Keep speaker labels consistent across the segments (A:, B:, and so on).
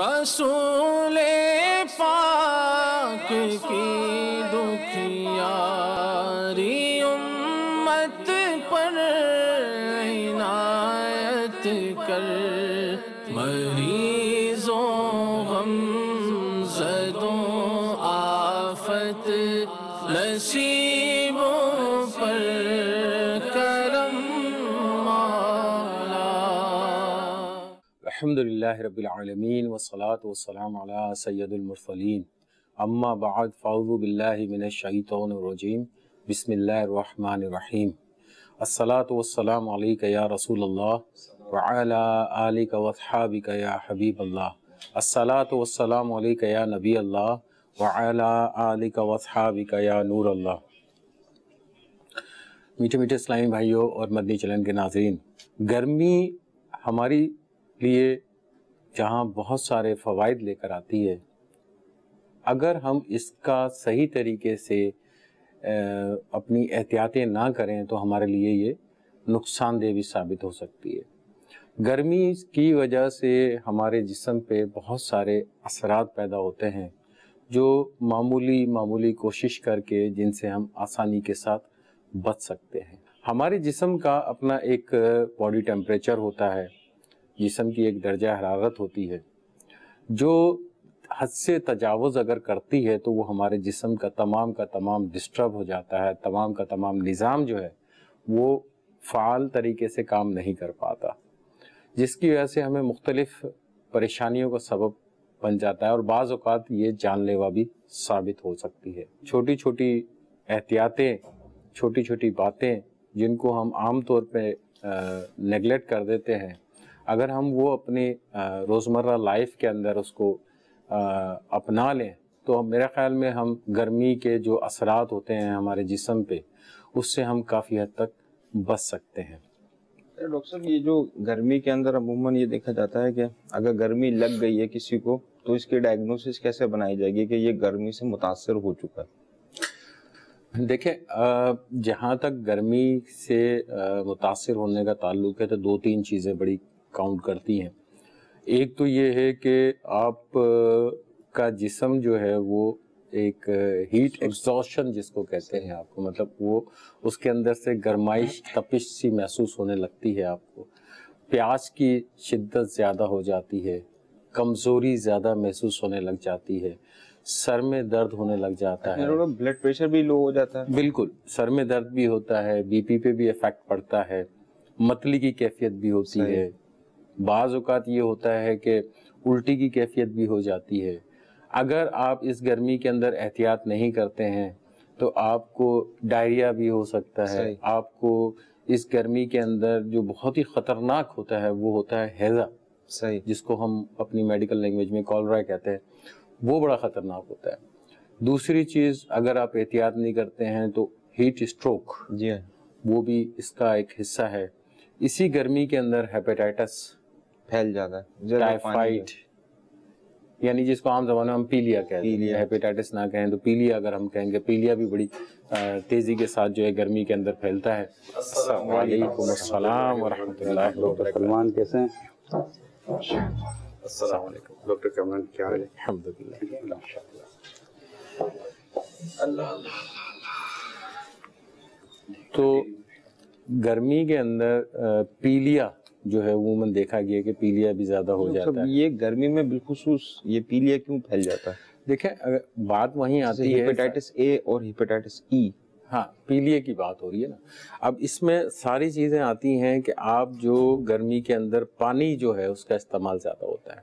A: रसूल पाक की दुखियारी
B: बिल्लाहि मिनश शैतानिर रजीम बिस्मिल्लाहिर रहमानिर रहीम अस्सलातु वस्सलामु अलैका या रसूलल्लाह व अला आलिका व अस्हाबिका या हबीबल्लाह अस्सलातु वस्सलामु अलैका या नबी अल्लाह व अला आलिका व अस्हाबिका या नूर अल्लाह मीठे मीठे इस्लामी भाइयों और मदनी चलन के नाजरीन, गर्मी हमारी लिए जहाँ बहुत सारे फ़वाद लेकर आती है। अगर हम इसका सही तरीके से अपनी एहतियातें ना करें तो हमारे लिए ये नुकसानदेह भी साबित हो सकती है। गर्मी की वजह से हमारे जिसम पे बहुत सारे असरात पैदा होते हैं, जो मामूली मामूली कोशिश करके जिनसे हम आसानी के साथ बच सकते हैं। हमारे जिसम का अपना एक बॉडी टेम्परेचर होता है जिस्म की एक दर्जा हरारत होती है। जो हद से तजावज़ अगर करती है तो वो हमारे जिसम का तमाम का तमाम डिस्टर्ब हो जाता है, तमाम का तमाम निज़ाम जो है, वो फ़ाल तरीके से काम नहीं कर पाता। जिसकी वजह से हमें मुख्तलिफ़ परेशानियों का सबब बन जाता है और बाज़ ये जानलेवा भी साबित हो सकती है। छोटी छोटी एहतियातें छोटी छोटी बातें, जिनको हम आम तौर पे नेगलेक्ट कर देते हैं अगर हम वो अपने रोज़मर्रा लाइफ के अंदर उसको अपना लें तो मेरे ख्याल में हम गर्मी के जो असरात होते हैं हमारे जिसम पे उससे हम काफ़ी हद तक बच सकते हैं।
C: डॉक्टर साहब ये जो गर्मी के अंदर अमूमन ये देखा जाता है कि अगर गर्मी लग गई है किसी को तो इसकी डायग्नोसिस कैसे बनाई जाएगी कि ये गर्मी से मुतासर हो चुका है?
B: देखिए अ, जहाँ तक गर्मी से मुतासर होने का ताल्लुक है तो दो तीन चीज़ें बड़ी काउंट करती हैं। एक तो ये है कि आप का जिसम जो है वो एक हीट एग्जॉशन जिसको कहते हैं आपको मतलब वो उसके अंदर से गर्माइश तपिश सी महसूस होने लगती है आपको। प्यास की शिद्दत ज़्यादा हो जाती है कमज़ोरी ज़्यादा महसूस होने लग जाती है सर में दर्द होने लग जाता है।
C: ब्लड प्रेशर भी लो हो जाता है।
B: बिल्कुल सर में दर्द भी होता है बीपी पे भी इफ़ेक्ट पड़ता है मतली की कैफियत भी होती है। बाज़ अवत ये होता है कि उल्टी की कैफियत भी हो जाती है। अगर आप इस गर्मी के अंदर एहतियात नहीं करते हैं तो आपको डायरिया भी हो सकता है। आपको इस गर्मी के अंदर जो बहुत ही ख़तरनाक होता है वो होता है हैज़ा
C: सही।
B: जिसको हम अपनी मेडिकल लैंग्वेज में कॉलरा कहते हैं। वो बड़ा ख़तरनाक होता है। दूसरी चीज़ अगर आप एहतियात नहीं करते हैं तो हीट स्ट्रोक
C: जी हाँ।
B: वो भी इसका एक हिस्सा है। इसी गर्मी के अंदर हेपेटाइटिस
C: फैल जाता है
B: टाइफाइड यानी जिसको आम जबान में हम पीलिया कहते हैं
C: पीलिया।
B: हेपेटाइटिस ना कहें तो पीलिया अगर हम कहेंगे पीलिया भी बड़ी तेज़ी के साथ जो है गर्मी के अंदर फैलता है। वालेकुम अस्सलाम व रहमतुल्लाहि व
D: सलमान कैसे हैं?
B: अस्सलाम वालेकुम
D: डॉक्टर कमरान क्या हाल है?
B: अल्हम्दुलिल्लाह। तो गर्मी के अंदर पीलिया जो है वूमन देखा गया कि पीलिया भी ज़्यादा हो जाता है।
C: ये गर्मी में बिलखुसूस ये पीलिया क्यों फैल जाता है?
B: देखिए अगर बात वहीं आती है।
C: हेपेटाइटिस ए और हेपेटाइटिस ई
B: हाँ पीलिया की बात हो रही है ना। अब इसमें सारी चीज़ें आती हैं कि आप जो गर्मी के अंदर पानी जो है उसका इस्तेमाल ज़्यादा होता है।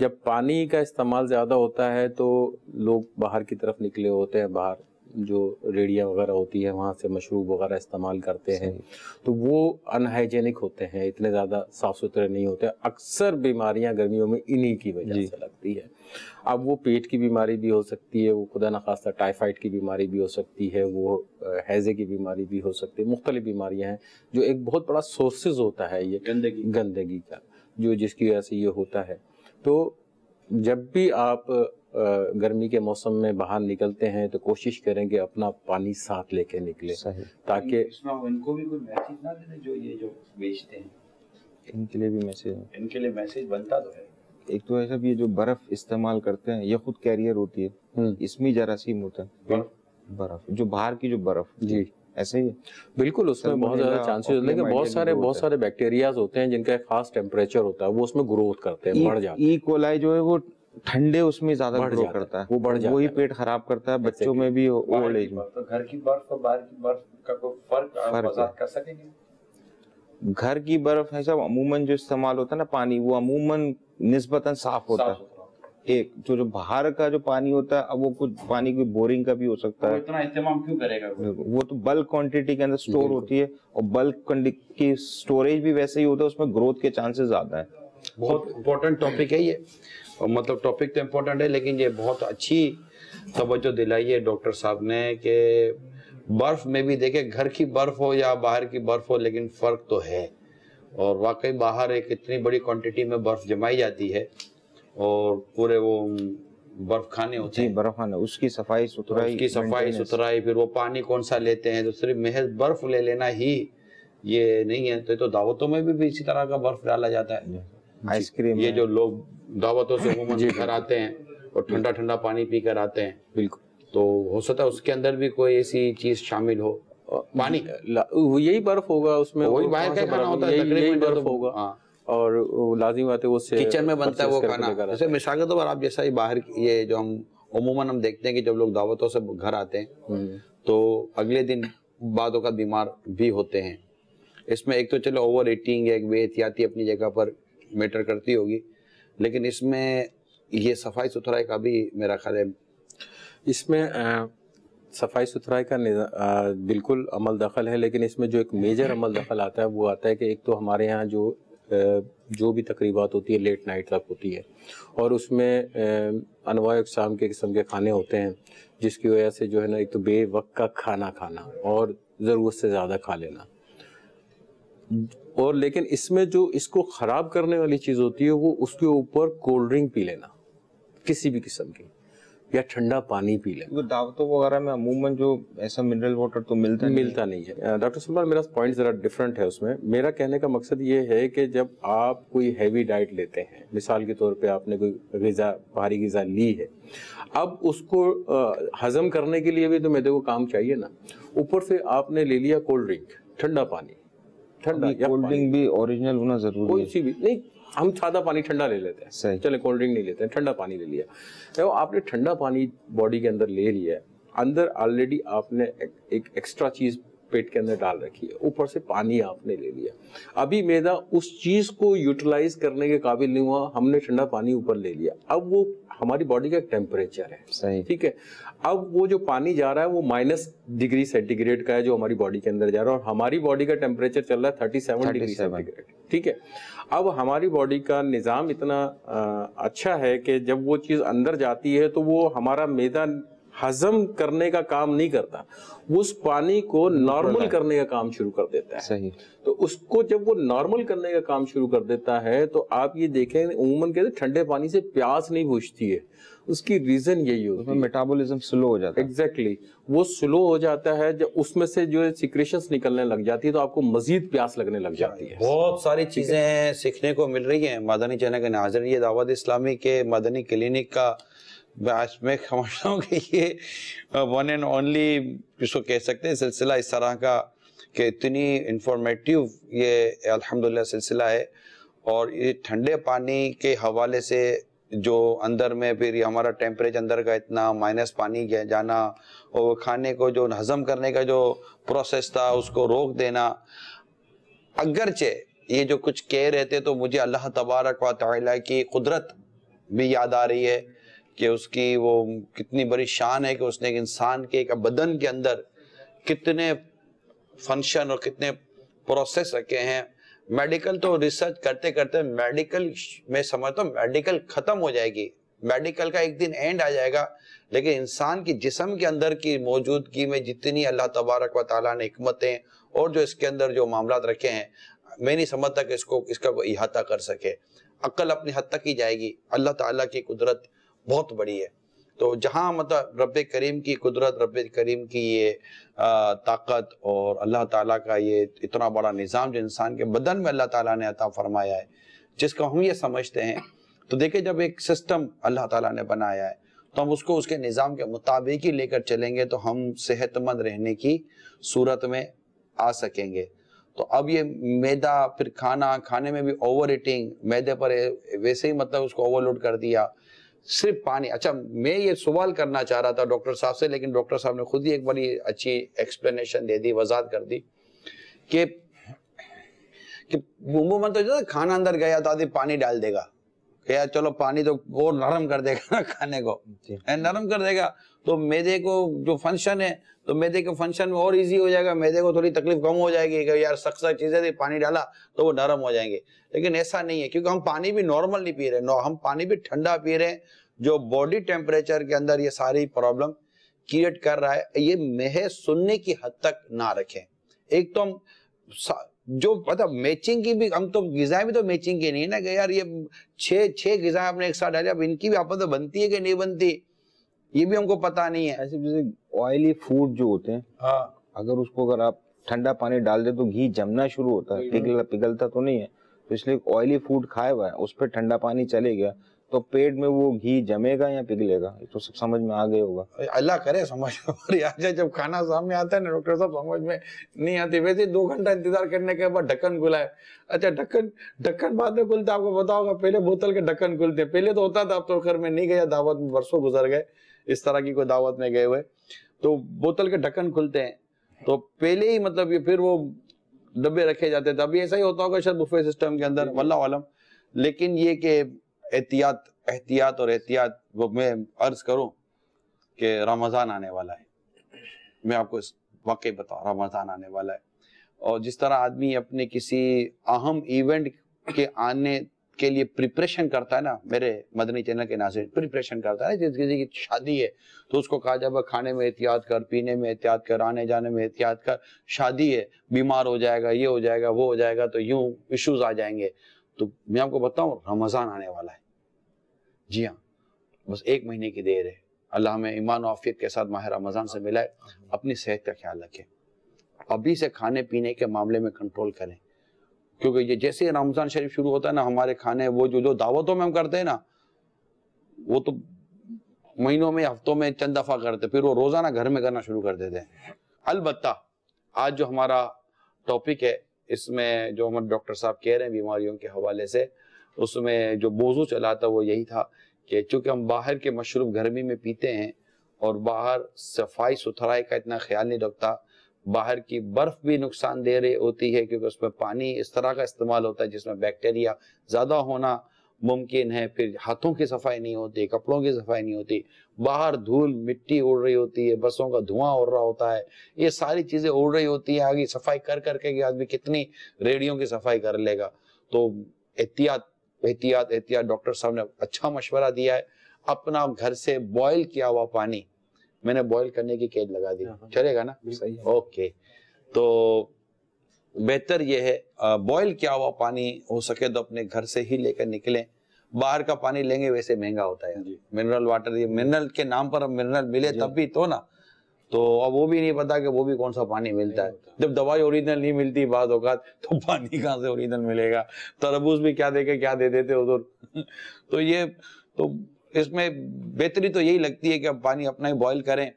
B: जब पानी का इस्तेमाल ज़्यादा होता है तो लोग बाहर की तरफ़ निकले होते हैं बाहर। जो रेडिया वगैरह होती है वहाँ से मशरूब वगैरह इस्तेमाल करते हैं। तो वो अनहाइजेनिक होते हैं इतने ज़्यादा साफ़ सुथरे नहीं होते। अक्सर बीमारियाँ गर्मियों में इन्हीं की वजह से लगती है। अब वो पेट की बीमारी भी हो सकती है वो खुदा न खास्ता टाइफाइड की बीमारी भी हो सकती है वो हैजे की बीमारी भी हो सकती है मुख्तलिफ़ बीमारियाँ हैं जो एक बहुत बड़ा सोर्सेज होता है ये
D: गंदगी।
B: गंदगी का जो जिसकी वजह से ये होता है। तो जब भी आप गर्मी के मौसम में बाहर निकलते हैं तो कोशिश करें कि अपना पानी साथ लेके निकले ताकि
D: इनको भी कोई मैसेज ना देते जो ये जो बेचते हैं।
C: इनके लिए भी मैसेज
D: इनके लिए मैसेज बनता तो है।
C: एक तो ऐसा भी जो बर्फ़ इस्तेमाल करते हैं ये खुद कैरियर होती है।
B: हम्म,
C: इसमें जरासीम होता है। बर्फ़? जो बाहर की जो बर्फ़।
B: जी।
C: ऐसे ही है।
B: बिल्कुल उसमें बहुत ज़्यादा चांसेस होते हैं। कि बहुत सारे बहुत सारे बैक्टीरियाज होते हैं जिनका एक खास टेम्परेचर होता है वो उसमें ग्रोथ करते हैं बढ़ जाते हैं।
C: ई कोलाई जो है वो ठंडे उसमें ज़्यादा ग्रो करता है।
B: वो बढ़ जाता
C: वही पेट खराब करता है बच्चों में भी ओल्ड एज में
D: तो घर की बर्फ़ और बाहर की बर्फ़ का कोई फ़र्क
C: फ़र्क है।
D: कर सकेंगे?
C: घर की बर्फ़ है सब अमूमन जो इस्तेमाल होता है ना पानी वो अमूमन निस्बतन साफ़ होता है। एक जो जो बाहर का जो पानी होता है अब वो कुछ पानी की बोरिंग का भी हो सकता है।
D: इतना इस्तेमाल क्यों करेगा
C: वो तो बल्क क्वांटिटी के अंदर स्टोर होती है और बल्क की स्टोरेज भी वैसे ही होता है उसमें ग्रोथ के चांसेस ज़्यादा है।
E: बहुत इम्पोर्टेंट टॉपिक है ये। और मतलब टॉपिक तो इम्पोर्टेंट है लेकिन ये बहुत अच्छी तवज्जो दिलाई है डॉक्टर साहब ने कि बर्फ़ में भी देखे घर की बर्फ़ हो या बाहर की बर्फ़ हो लेकिन फ़र्क तो है। और वाकई बाहर एक इतनी बड़ी क्वांटिटी में बर्फ़ जमाई जाती है और पूरे वो बर्फ़ खाने होते हैं।
C: बर्फ़ खाना उसकी सफ़ाई सुथराई
E: उसकी सफ़ाई सुथराई फिर वो पानी कौन सा लेते हैं तो सिर्फ़ महज बर्फ़ ले लेना ही ये नहीं है तो, तो दावतों में भी, भी इसी तरह का बर्फ़ डाला जाता है।
C: आइसक्रीम
E: ये जो लोग दावतों से अमूमन घर आते हैं और ठंडा ठंडा पानी पी कर आते हैं।
B: बिल्कुल।
E: तो हो सकता है उसके अंदर भी कोई ऐसी चीज़ शामिल हो। पानी?
B: यही बर्फ़ होगा उसमें।
E: वही बाहर का खाना होता है
B: यही-
E: तकरीबन
B: बर्फ़
E: तो-
B: होगा।
E: हाँ।
B: और लाजिम बात है वो
E: किचन में बनता है वो खाना। जैसे मिसाल के तौर पर आप जैसा ही बाहर ये जो हम अमूमन हम देखते हैं कि जब लोग दावतों से घर आते हैं
B: हम्म,
E: तो अगले दिन बाद का बीमार भी होते हैं। इसमें एक तो चलो ओवर ईटिंग एक बेहतियाती अपनी जगह पर मैटर करती होगी। लेकिन इसमें ये सफ़ाई सुथराई का भी मेरा ख्याल है।
B: इसमें अ, सफ़ाई सुथराई का अ, बिल्कुल अमल दखल है लेकिन इसमें जो एक मेजर अमल दखल आता है वो आता है कि एक तो हमारे यहाँ जो जो भी तकरीबात होती है लेट नाइट तक होती है। और उसमें अनवा इकसाम के किस्म के खाने होते हैं जिसकी वजह से जो है ना एक तो बेवक्त का खाना खाना और ज़रूरत से ज़्यादा खा लेना। और लेकिन इसमें जो इसको ख़राब करने वाली चीज़ होती है वो उसके ऊपर कोल्ड ड्रिंक पी लेना किसी भी किस्म की या ठंडा पानी पी लेना।
C: क्योंकि दावतों वगैरह में अमूमन जो ऐसा मिनरल वाटर तो मिलता नहीं
B: मिलता नहीं है। डॉक्टर सुलमान मेरा पॉइंट जरा डिफरेंट है उसमें। मेरा कहने का मकसद ये है कि जब आप कोई हैवी डाइट लेते हैं मिसाल के तौर पे आपने कोई गज़ा भारी गज़ा ली है अब उसको हजम करने के लिए भी तो मैदे को काम चाहिए ना। ऊपर से आपने ले लिया कोल्ड ड्रिंक ठंडा पानी। ठंडा
C: कोल्ड। ड्रिंक भी ओरिजिनल होना ज़रूरी
B: कोई सी भी नहीं हम सादा पानी ठंडा ले लेते हैं
C: सही।
B: चले कोल्ड ड्रिंक नहीं लेते हैं ठंडा पानी ले लिया तो आपने ठंडा पानी बॉडी के अंदर ले लिया है अंदर ऑलरेडी आपने एक, एक एक्स्ट्रा चीज़ पेट के अंदर डाल रखी है। ऊपर से पानी आपने ले लिया। अभी मैदा उस चीज़ को यूटिलाइज करने के काबिल नहीं हुआ। हमने ठंडा पानी ऊपर ले लिया। अब वो हमारी बॉडी का टेम्परेचर है।
C: सही।
B: ठीक है? अब वो जो पानी जा रहा है वो माइनस डिग्री सेंटीग्रेड का है जो हमारी बॉडी के अंदर जा रहा है। और हमारी बॉडी का टेम्परेचर चल रहा है थर्टी सेवन डिग्री सेंटीग्रेड ठीक है? अब हमारी बॉडी का निज़ाम इतना अ, अच्छा है कि जब वो चीज़ अंदर जाती है तो वो हमारा मैदा हजम करने का काम नहीं करता। उस पानी को नॉर्मल करने का काम शुरू कर देता है।
C: सही।
B: तो उसको जब वो नॉर्मल करने का काम शुरू कर देता है तो आप ये देखें उमूमन कहते हैं, ठंडे पानी से प्यास नहीं बुझती है। उसकी रीजन यही होती है।
C: मेटाबॉलिज्म स्लो हो जाता है।
B: Exactly exactly. वो स्लो हो जाता है जब उसमें से जो सिक्रेशन निकलने लग जाती है तो आपको मजीद प्यास लगने लग जाती है।
E: बहुत सारी चीज़ें सीखने को मिल रही हैं। मदनी चैनल के नाजर ये दावत इस्लामी के मदनी क्लिनिक का आज मैं समझता हूँ कि ये वन एंड ओनली इसको कह सकते हैं सिलसिला इस तरह का कि इतनी इंफॉर्मेटिव ये अल्हम्दुलिल्लाह सिलसिला है और ये ठंडे पानी के हवाले से जो अंदर में फिर हमारा टेम्परेचर अंदर का इतना माइनस पानी जाना और वो खाने को जो हजम करने का जो प्रोसेस था उसको रोक देना। अगरचे ये जो कुछ कह रहे थे तो मुझे अल्लाह तबारक व की कुदरत भी याद आ रही है। कि उसकी वो कितनी बड़ी शान है कि उसने एक इंसान के, एक बदन के अंदर कितने फ़ंक्शन और कितने प्रोसेस रखे हैं। मेडिकल तो रिसर्च करते करते मेडिकल में समझता हूँ मेडिकल खत्म हो जाएगी। मेडिकल का एक दिन एंड आ जाएगा, लेकिन इंसान की जिसम के अंदर की मौजूदगी में जितनी अल्लाह तबारक व ताला ने हिकमतें और जो इसके अंदर जो मामला रखे हैं, मैं नहीं समझता कि इसको, इसका कोई इहाता कर सके। अक्ल अपनी हद तक ही जाएगी। अल्लाह ताला की कुदरत बहुत बड़ी है। तो जहाँ मतलब रब करीम की कुदरत रब करीम की ये ताकत और अल्लाह ताला का ये इतना बड़ा निज़ाम जो इंसान के बदन में अल्लाह ताला ने अता फरमाया है, जिसको हम ये समझते हैं। तो देखिए जब एक सिस्टम अल्लाह ताला ने बनाया है तो हम उसको उसके निज़ाम के मुताबिक ही लेकर चलेंगे तो हम सेहतमंद रहने की सूरत में आ सकेंगे। तो अब ये मैदा, फिर खाना, खाने में भी ओवर ईटिंग मैदे पर वैसे ही मतलब उसको ओवरलोड कर दिया सिर्फ़ पानी। अच्छा मैं ये सवाल करना चाह रहा था डॉक्टर साहब से, लेकिन डॉक्टर साहब ने खुद ही एक बड़ी अच्छी एक्सप्लेनेशन दे दी वजात कर दी कि कि तो खाना अंदर गया तो आदमी पानी डाल देगा। यार चलो पानी तो और नरम कर देगा ना खाने को। नरम कर देगा? तो मैदे को जो फ़ंक्शन है तो मैदे के फ़ंक्शन में और इजी हो जाएगा मैदे को थोड़ी तकलीफ़ कम हो जाएगी कि यार सख्त सख्त चीज़ें थी पानी डाला तो वो नरम हो जाएँगे। लेकिन ऐसा नहीं है क्योंकि हम पानी भी नॉर्मल नहीं पी रहे नो हम पानी भी ठंडा पी रहे हैं जो बॉडी टेम्परेचर के अंदर ये सारी प्रॉब्लम क्रिएट कर रहा है। ये महज सुनने की हद तक ना रखें। एक तो हम जो मतलब मैचिंग की भी हम तो गिजाएँ भी तो मैचिंग की नहीं है ना कि यार ये छह छह गिजाएँ आपने एक साथ डाली अब इनकी भी आपस में बनती है कि नहीं बनती? ये भी हमको पता नहीं है।
C: ऐसे जैसे ऑयली फ़ूड जो होते हैं
E: हाँ।
C: अगर उसको अगर आप ठंडा पानी डाल दे तो घी जमना शुरू होता है। पिघला पिघलता तो नहीं है। तो इसलिए ऑयली फ़ूड खाया हुआ है उस पर ठंडा पानी चले गया तो पेट में वो घी जमेगा या पिघलेगा? ये तो सब समझ में आ गया होगा।
E: अल्लाह करे समझ में आ जाए जब खाना सामने आता है ना डॉक्टर साहब समझ में नहीं आती। वैसे दो घंटा इंतज़ार करने के बाद ढक्कन खुला है। अच्छा ढक्कन ढक्कन बाद में खुलता है, आपको पता होगा पहले बोतल के ढक्कन खुलते हैं। पहले तो होता था अब तो घर में नहीं गया दावत में वर्षों गुजर गए। इस तरह की कोई दावत में गए हुए। तो बोतल के ढक्कन खुलते हैं। तो पहले ही मतलब ये फिर वो डब्बे रखे जाते थे। अभी ऐसा ही होता होगा शायद बुफे सिस्टम के अंदर वल्लाह आलम। लेकिन ये कि एहतियात एहतियात और एहतियात वो मैं अर्ज़ करूँ कि रमज़ान आने वाला है। मैं आपको इस वाकई बताऊँ रमज़ान आने वाला है। और जिस तरह आदमी अपने किसी अहम इवेंट के आने के लिए प्रिपरेशन करता है ना, मेरे मदनी चैनल के नाजिर प्रिपरेशन करता है जिस किसी की शादी है तो उसको कहा जाए खाने में एहतियात कर, पीने में एहतियात कर, आने जाने में एहतियात कर, शादी है, बीमार हो जाएगा, ये हो जाएगा, वो हो जाएगा तो यूँ इश्यूज़ आ जाएँगे। तो मैं आपको बताऊँ रमज़ान आने वाला है। जी हाँ बस एक महीने की देर है। अल्लाह हमें ईमान आफियत के साथ माह रमज़ान से मिलाए अपनी सेहत का ख्याल रखें। अभी से खाने पीने के मामले में कंट्रोल करें। क्योंकि ये जैसे ही रमज़ान शरीफ शुरू होता है ना हमारे खाने वो जो जो दावतों में हम करते हैं ना वो तो महीनों में हफ्तों में चंद दफ़ा करते फिर वो रोज़ाना घर में करना शुरू कर देते हैं। अलबत्ता आज जो हमारा टॉपिक है इसमें जो हम डॉक्टर साहब कह रहे हैं बीमारियों के हवाले से, उसमें जो बोजू चला था वो यही था कि चूँकि हम बाहर के मशरूब गर्मी में पीते हैं और बाहर सफ़ाई सुथराई का इतना ख्याल नहीं रखता, बाहर की बर्फ़ भी नुकसान दे रही होती है क्योंकि उसमें पानी इस तरह का इस्तेमाल होता है जिसमें बैक्टीरिया ज़्यादा होना मुमकिन है फिर हाथों की सफ़ाई नहीं होती कपड़ों की सफ़ाई नहीं होती बाहर धूल मिट्टी उड़ रही होती है बसों का धुआँ उड़ रहा होता है ये सारी चीज़ें उड़ रही होती है आगे सफ़ाई कर करके कि आदमी कितनी रेडियो की सफ़ाई कर लेगा। तो एहतियात एहतियात एहतियात डॉक्टर साहब ने अच्छा मशवरा दिया है अपना घर से बॉयल किया हुआ पानी मैंने बॉयल करने की कैद लगा दी। चलेगा ना?
C: सही
E: ओके तो बेहतर यह है बॉयल किया हुआ पानी हो सके तो अपने घर से ही लेकर निकलें। बाहर का पानी लेंगे वैसे महँगा होता है। मिनरल वाटर ये मिनरल के नाम पर मिनरल मिले तब भी तो ना। तो अब वो भी नहीं पता कि वो भी कौन सा पानी मिलता है। जब दवाई ओरिजिनल नहीं मिलती बाद औकात तो पानी कहाँ से ओरिजिनल मिलेगा? तरबूज भी क्या देके क्या दे देते उधर? तो ये तो इसमें बेहतरी तो यही लगती है कि अब पानी अपना ही बॉईल करें।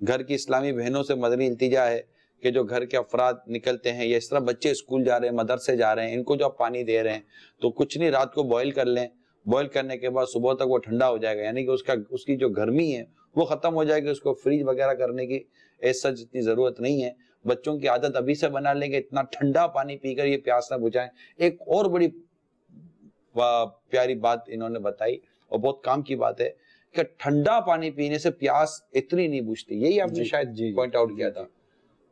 E: घर की इस्लामी बहनों से मदनी इल्तिजा है। कि जो घर के अफराद निकलते हैं या इस तरह बच्चे स्कूल जा रहे हैं मदरसे जा रहे हैं इनको जो आप पानी दे रहे हैं तो कुछ नहीं रात को बॉयल कर लें। बॉयल करने के बाद सुबह तक वो ठंडा हो जाएगा यानी कि उसका उसकी जो गर्मी है वो खत्म हो जाएगी उसको फ्रीज वगैरह करने की ऐसा जितनी ज़रूरत नहीं है। बच्चों की आदत अभी से बना लेंगे इतना ठंडा पानी पीकर ये प्यास ना बुझाएँ। एक और बड़ी प्यारी बात इन्होंने बताई और बहुत काम की बात है कि ठंडा पानी पीने से प्यास इतनी नहीं बुझती। यही आपने शायद पॉइंट आउट किया था।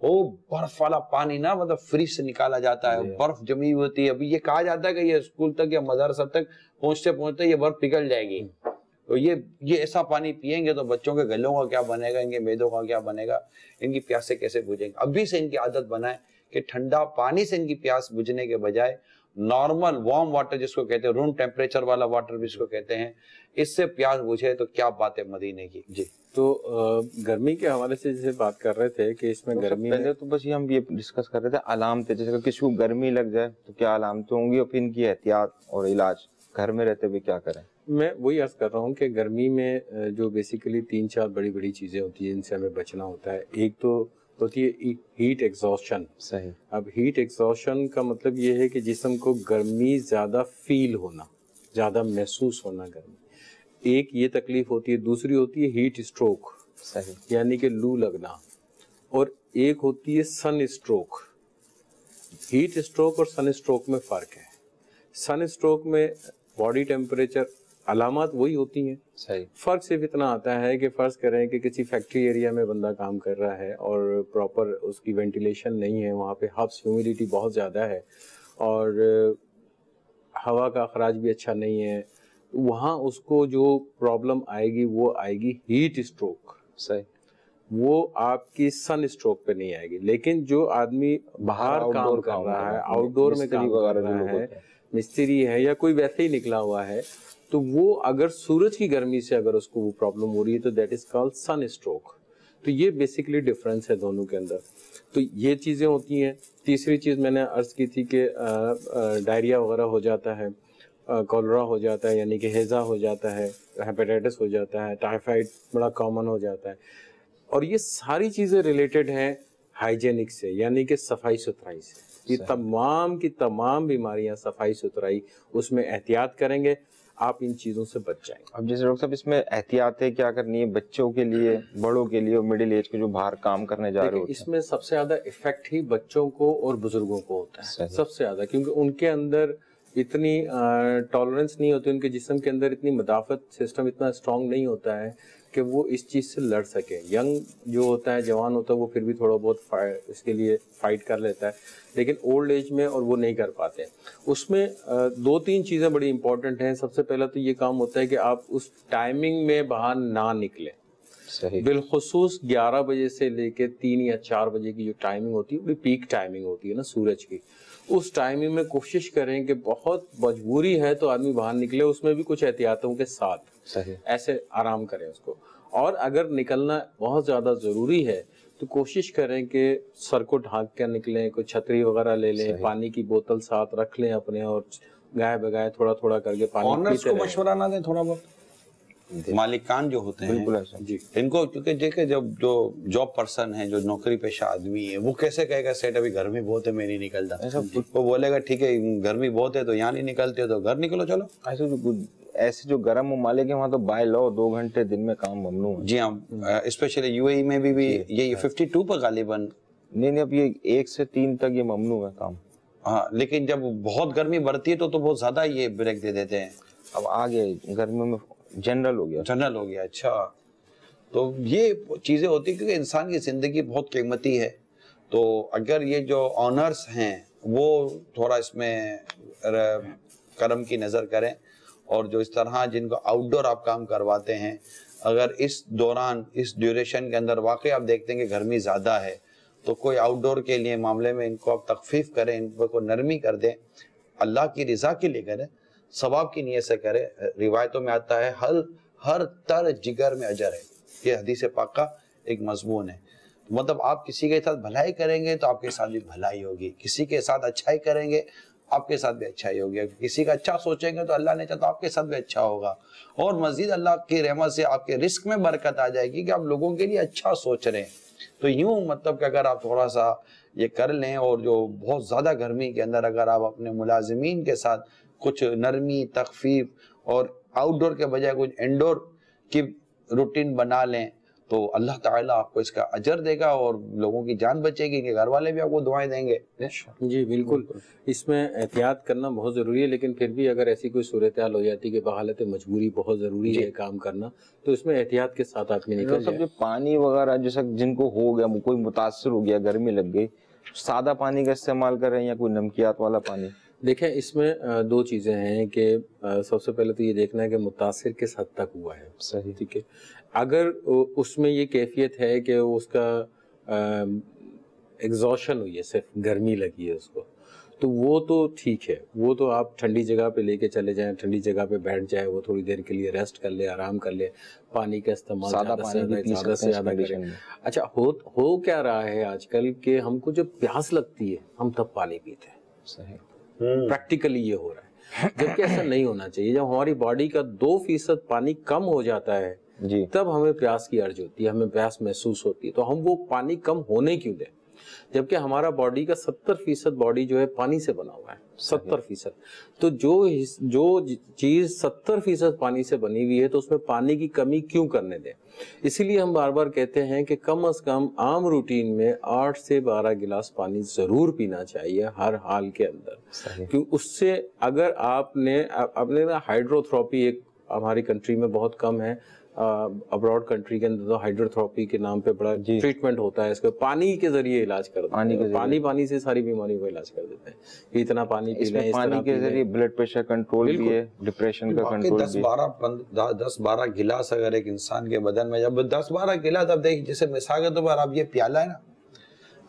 E: वो बर्फ़ वाला पानी ना मतलब फ्रिज से निकाला जाता है। बर्फ़ जमी हुई होती है। अभी ये कहा जाता है कि ये स्कूल तक या मदरसा तक पहुँचते पहुँचते ये बर्फ़ पिघल जाएगी। तो ये ये ऐसा पानी पियेंगे तो बच्चों के गलों का क्या बनेगा इनके मेदों का क्या बनेगा इनकी प्यासे कैसे बुझेंगे? अभी से इनकी आदत बनाए कि ठंडा पानी से इनकी प्यास बुझने के बजाय नॉर्मल वार्म वाटर जिसको कहते हैं रूम टेम्परेचर वाला वाटर भी इसको कहते हैं। इससे प्यास बुझे तो क्या बात है मदीने की। जी।
B: तो गर्मी के हवाले से जैसे बात कर रहे थे कि इसमें
C: सबसे
B: गर्मी
C: पहले तो बस ये हम ये डिस्कस कर रहे थे अलामतें जैसे अगर किसी को गर्मी लग जाए तो क्या अलामतें होंगी? और फिर इनकी एहतियात और इलाज घर में रहते हुए क्या करें?
B: मैं वही अर्ज़ कर रहा हूँ कि गर्मी में जो बेसिकली तीन चार बड़ी बड़ी चीज़ें होती हैं जिनसे हमें बचना होता है। एक तो होती है हीट एग्जॉस्शन
C: सही।
B: अब हीट एग्जॉस्शन का मतलब ये है कि जिसम को गर्मी ज़्यादा फील होना ज़्यादा महसूस होना गर्मी। एक ये तकलीफ़ होती है दूसरी होती है हीट स्ट्रोक
C: सही।
B: यानी कि लू लगना। और एक होती है सन स्ट्रोक हीट स्ट्रोक और सन स्ट्रोक में फ़र्क है। सन स्ट्रोक में बॉडी टेम्परेचर अलामत वही होती हैं।
C: सही।
B: फ़र्क सिर्फ़ इतना आता है कि फ़र्ज़ करें कि किसी फैक्ट्री एरिया में बंदा काम कर रहा है और प्रॉपर उसकी वेंटिलेशन नहीं है वहाँ पे हब्स ह्यूमिडिटी बहुत ज़्यादा है और हवा का अखराज भी अच्छा नहीं है वहाँ उसको जो प्रॉब्लम आएगी वो आएगी हीट स्ट्रोक।
C: सही।
B: वो आपकी सन स्ट्रोक पे नहीं आएगी लेकिन जो आदमी बाहर काम कर रहा है आउटडोर में काम कर
C: वगैरह
B: रहा है। मिस्त्री है या कोई वैसे ही निकला हुआ है तो वो अगर सूरज की गर्मी से अगर उसको वो प्रॉब्लम हो रही है तो that is called sun stroke तो ये बेसिकली डिफरेंस है दोनों के अंदर। तो ये चीज़ें होती हैं। तीसरी चीज़ मैंने अर्ज़ की थी कि डायरिया वगैरह हो जाता है कॉलरा हो जाता है यानी कि हेज़ा हो जाता है हेपेटाइटिस हो जाता है टाइफाइड बड़ा कॉमन हो जाता है। और ये सारी चीज़ें रिलेटेड हैं हाइजेनिक से यानी कि सफ़ाई सुथराई से। ये तमाम की तमाम बीमारियाँ सफ़ाई सुथराई उसमें एहतियात करेंगे। आप इन चीज़ों से बच जाएँगे।
C: अब जैसे डॉक्टर साहब इसमें एहतियातें क्या करनी है बच्चों के लिए बड़ों के लिए और मिडिल एज के जो बाहर काम करने जा रहे हो।
B: इसमें सबसे ज़्यादा इफ़ेक्ट ही बच्चों को और बुज़ुर्गों को होता है। सबसे ज़्यादा क्योंकि उनके अंदर इतनी टॉलरेंस नहीं होती उनके जिसम के अंदर इतनी मदाफत सिस्टम इतना स्ट्रांग नहीं होता है। कि वो इस चीज़ से लड़ सके। यंग जो होता है जवान होता है वो फिर भी थोड़ा बहुत इसके लिए फाइट कर लेता है। लेकिन ओल्ड एज में और वो नहीं कर पाते। उसमें दो तीन चीज़ें बड़ी इंपॉर्टेंट हैं। सबसे पहला तो ये काम होता है कि आप उस टाइमिंग में बाहर ना निकलें।
C: सही।
B: बिलखसूस 11 बजे से लेके तीन या चार बजे की जो टाइमिंग होती है वो पीक टाइमिंग होती है ना सूरज की। उस टाइमिंग में कोशिश करें कि बहुत मजबूरी है तो आदमी बाहर निकले उसमें भी कुछ एहतियातों के साथ
C: सही।
B: ऐसे आराम करें उसको। और अगर निकलना बहुत ज़्यादा ज़रूरी है तो कोशिश करें कि सर को ढांक कर निकलें कोई छतरी वगैरह ले लें पानी की बोतल साथ रख लें अपने और गाय बगाए थोड़ा थोड़ा करके पानी
E: को मशवरा ना दें थोड़ा बहुत। मालिकान जो होते हैं।
B: जी।
E: इनको क्योंकि देखिए जब जो जॉब पर्सन है जो नौकरी पेशा आदमी है वो कैसे कहेगा सेठ अभी गर्मी बहुत है मैं नहीं निकलता। वो बोलेगा ठीक है गर्मी बहुत है तो यहाँ नहीं निकलते हो तो घर निकलो चलो।
C: ऐसे जो ऐसे जो गर्म ममालिक है वहाँ तो बाय लॉ दो घंटे दिन में काम ममनू है।
E: जी हाँ स्पेशली यूएई में भी, भी ये 52 पर गालिबन।
C: नहीं नहीं अब ये एक से तीन तक ये ममनू है काम।
E: हाँ लेकिन जब बहुत गर्मी बढ़ती है तो तो बहुत ज़्यादा ये ब्रेक दे देते हैं।
C: अब आगे गर्मियों में जनरल हो गया।
E: जनरल हो गया अच्छा। तो ये चीज़ें होती क्योंकि इंसान की ज़िंदगी बहुत कीमती है। तो अगर ये जो ऑनर्स हैं, वो थोड़ा इसमें करम की नज़र करें और जो इस तरह जिनको आउटडोर आप काम करवाते हैं, अगर इस दौरान, इस ड्यूरेशन के अंदर वाकई आप देखते हैं कि गर्मी ज़्यादा है तो कोई आउटडोर के लिए मामले में इनको आप तकफीफ करें, इनको नरमी कर दें, अल्लाह की रजा के लिए करें सवाब की नीयत से करें, रिवायतों में आता है हर हर तर जिगर में अजर है। ये हदीस पाक का एक मजमून है। मतलब आप किसी के साथ भलाई करेंगे तो आपके साथ भी भलाई होगी। किसी के साथ अच्छाई करेंगे, आपके साथ भी अच्छाई होगी। किसी का अच्छा सोचेंगे तो अल्लाह ने चाहा तो आपके साथ भी अच्छा होगा। और मजीद अल्लाह की रहमत से आपके रिस्क में बरकत आ जाएगी कि आप लोगों के लिए अच्छा सोच रहे हैं। तो यूँ मतलब कि अगर आप थोड़ा सा ये कर लें और जो बहुत ज़्यादा गर्मी के अंदर अगर आप अपने मुलाजमीन के साथ कुछ नरमी तखफीफ और आउटडोर के बजाय कुछ इंडोर की रूटीन बना लें तो अल्लाह ताला आपको इसका अजर देगा और लोगों की जान बचेगी कि घर वाले भी आपको दुआएँ देंगे।
B: जी बिल्कुल। इसमें एहतियात करना बहुत ज़रूरी है लेकिन फिर भी अगर ऐसी कोई सूरत हाल हो जाती है कि बहालत मजबूरी बहुत ज़रूरी है काम करना तो इसमें एहतियात के साथ आदमी निकल
C: साहब जो पानी वगैरह जैसे जिनको हो गया कोई मुतासर हो गया गर्मी लग गई सादा पानी का इस्तेमाल करें या कोई नमकियात वाला पानी?
B: देखें इसमें दो चीज़ें हैं कि सबसे पहले तो ये देखना है कि मुतासर किस हद तक हुआ है।
C: सही।
B: ठीक है? अगर उसमें ये कैफियत है कि उसका एग्जॉशन हुई है सिर्फ़ गर्मी लगी है उसको तो वो तो ठीक है। वो तो आप ठंडी जगह पे लेके चले जाएँ ठंडी जगह पे बैठ जाए वो थोड़ी देर के लिए रेस्ट कर ले आराम कर ले पानी का इस्तेमाल ज़्यादा से ज़्यादा करें। अच्छा हो हो क्या रहा है आजकल कि हमको जब प्यास लगती है हम तब पानी पीते हैं।
C: सही।
B: प्रैक्टिकली ये हो रहा है। जबकि ऐसा नहीं होना चाहिए। जब हमारी बॉडी का दो फ़ीसद पानी कम हो जाता है
C: जी।
B: तब हमें प्यास की अर्ज़ होती है हमें प्यास महसूस होती है। तो हम वो पानी कम होने क्यों दें? जबकि हमारा बॉडी का सत्तर फ़ीसद बॉडी जो है पानी से बना हुआ है। सत्तर फ़ीसद। तो जो जो चीज़ सत्तर फ़ीसद पानी से बनी हुई है तो उसमें पानी की कमी क्यों करने दें? इसीलिए हम बार बार कहते हैं कि कम अज कम आम रूटीन में आठ से बारह गिलास पानी ज़रूर पीना चाहिए हर हाल के अंदर। क्योंकि उससे अगर आपने अपने ना हाइड्रोथेरेपी एक हमारी कंट्री में बहुत कम है अब्रॉड कंट्री के अंदर तो हाइड्रोथेरेपी के नाम पे बड़ा ट्रीटमेंट होता है इसका पानी के ज़रिए इलाज कर देते
C: पानी
B: हैं।
C: के
B: पानी पानी से सारी बीमारियों का इलाज कर देते हैं। कि इतना पानी पी लें
C: इसमें पानी के ज़रिए ब्लड प्रेशर कंट्रोल भी है डिप्रेशन का कंट्रोल
E: दस बारह दस बारह गिलास अगर एक इंसान के बदन में जब दस बारह गिलास अब देखिए जैसे मिसाल के तौर पर आप ये प्याला है ना।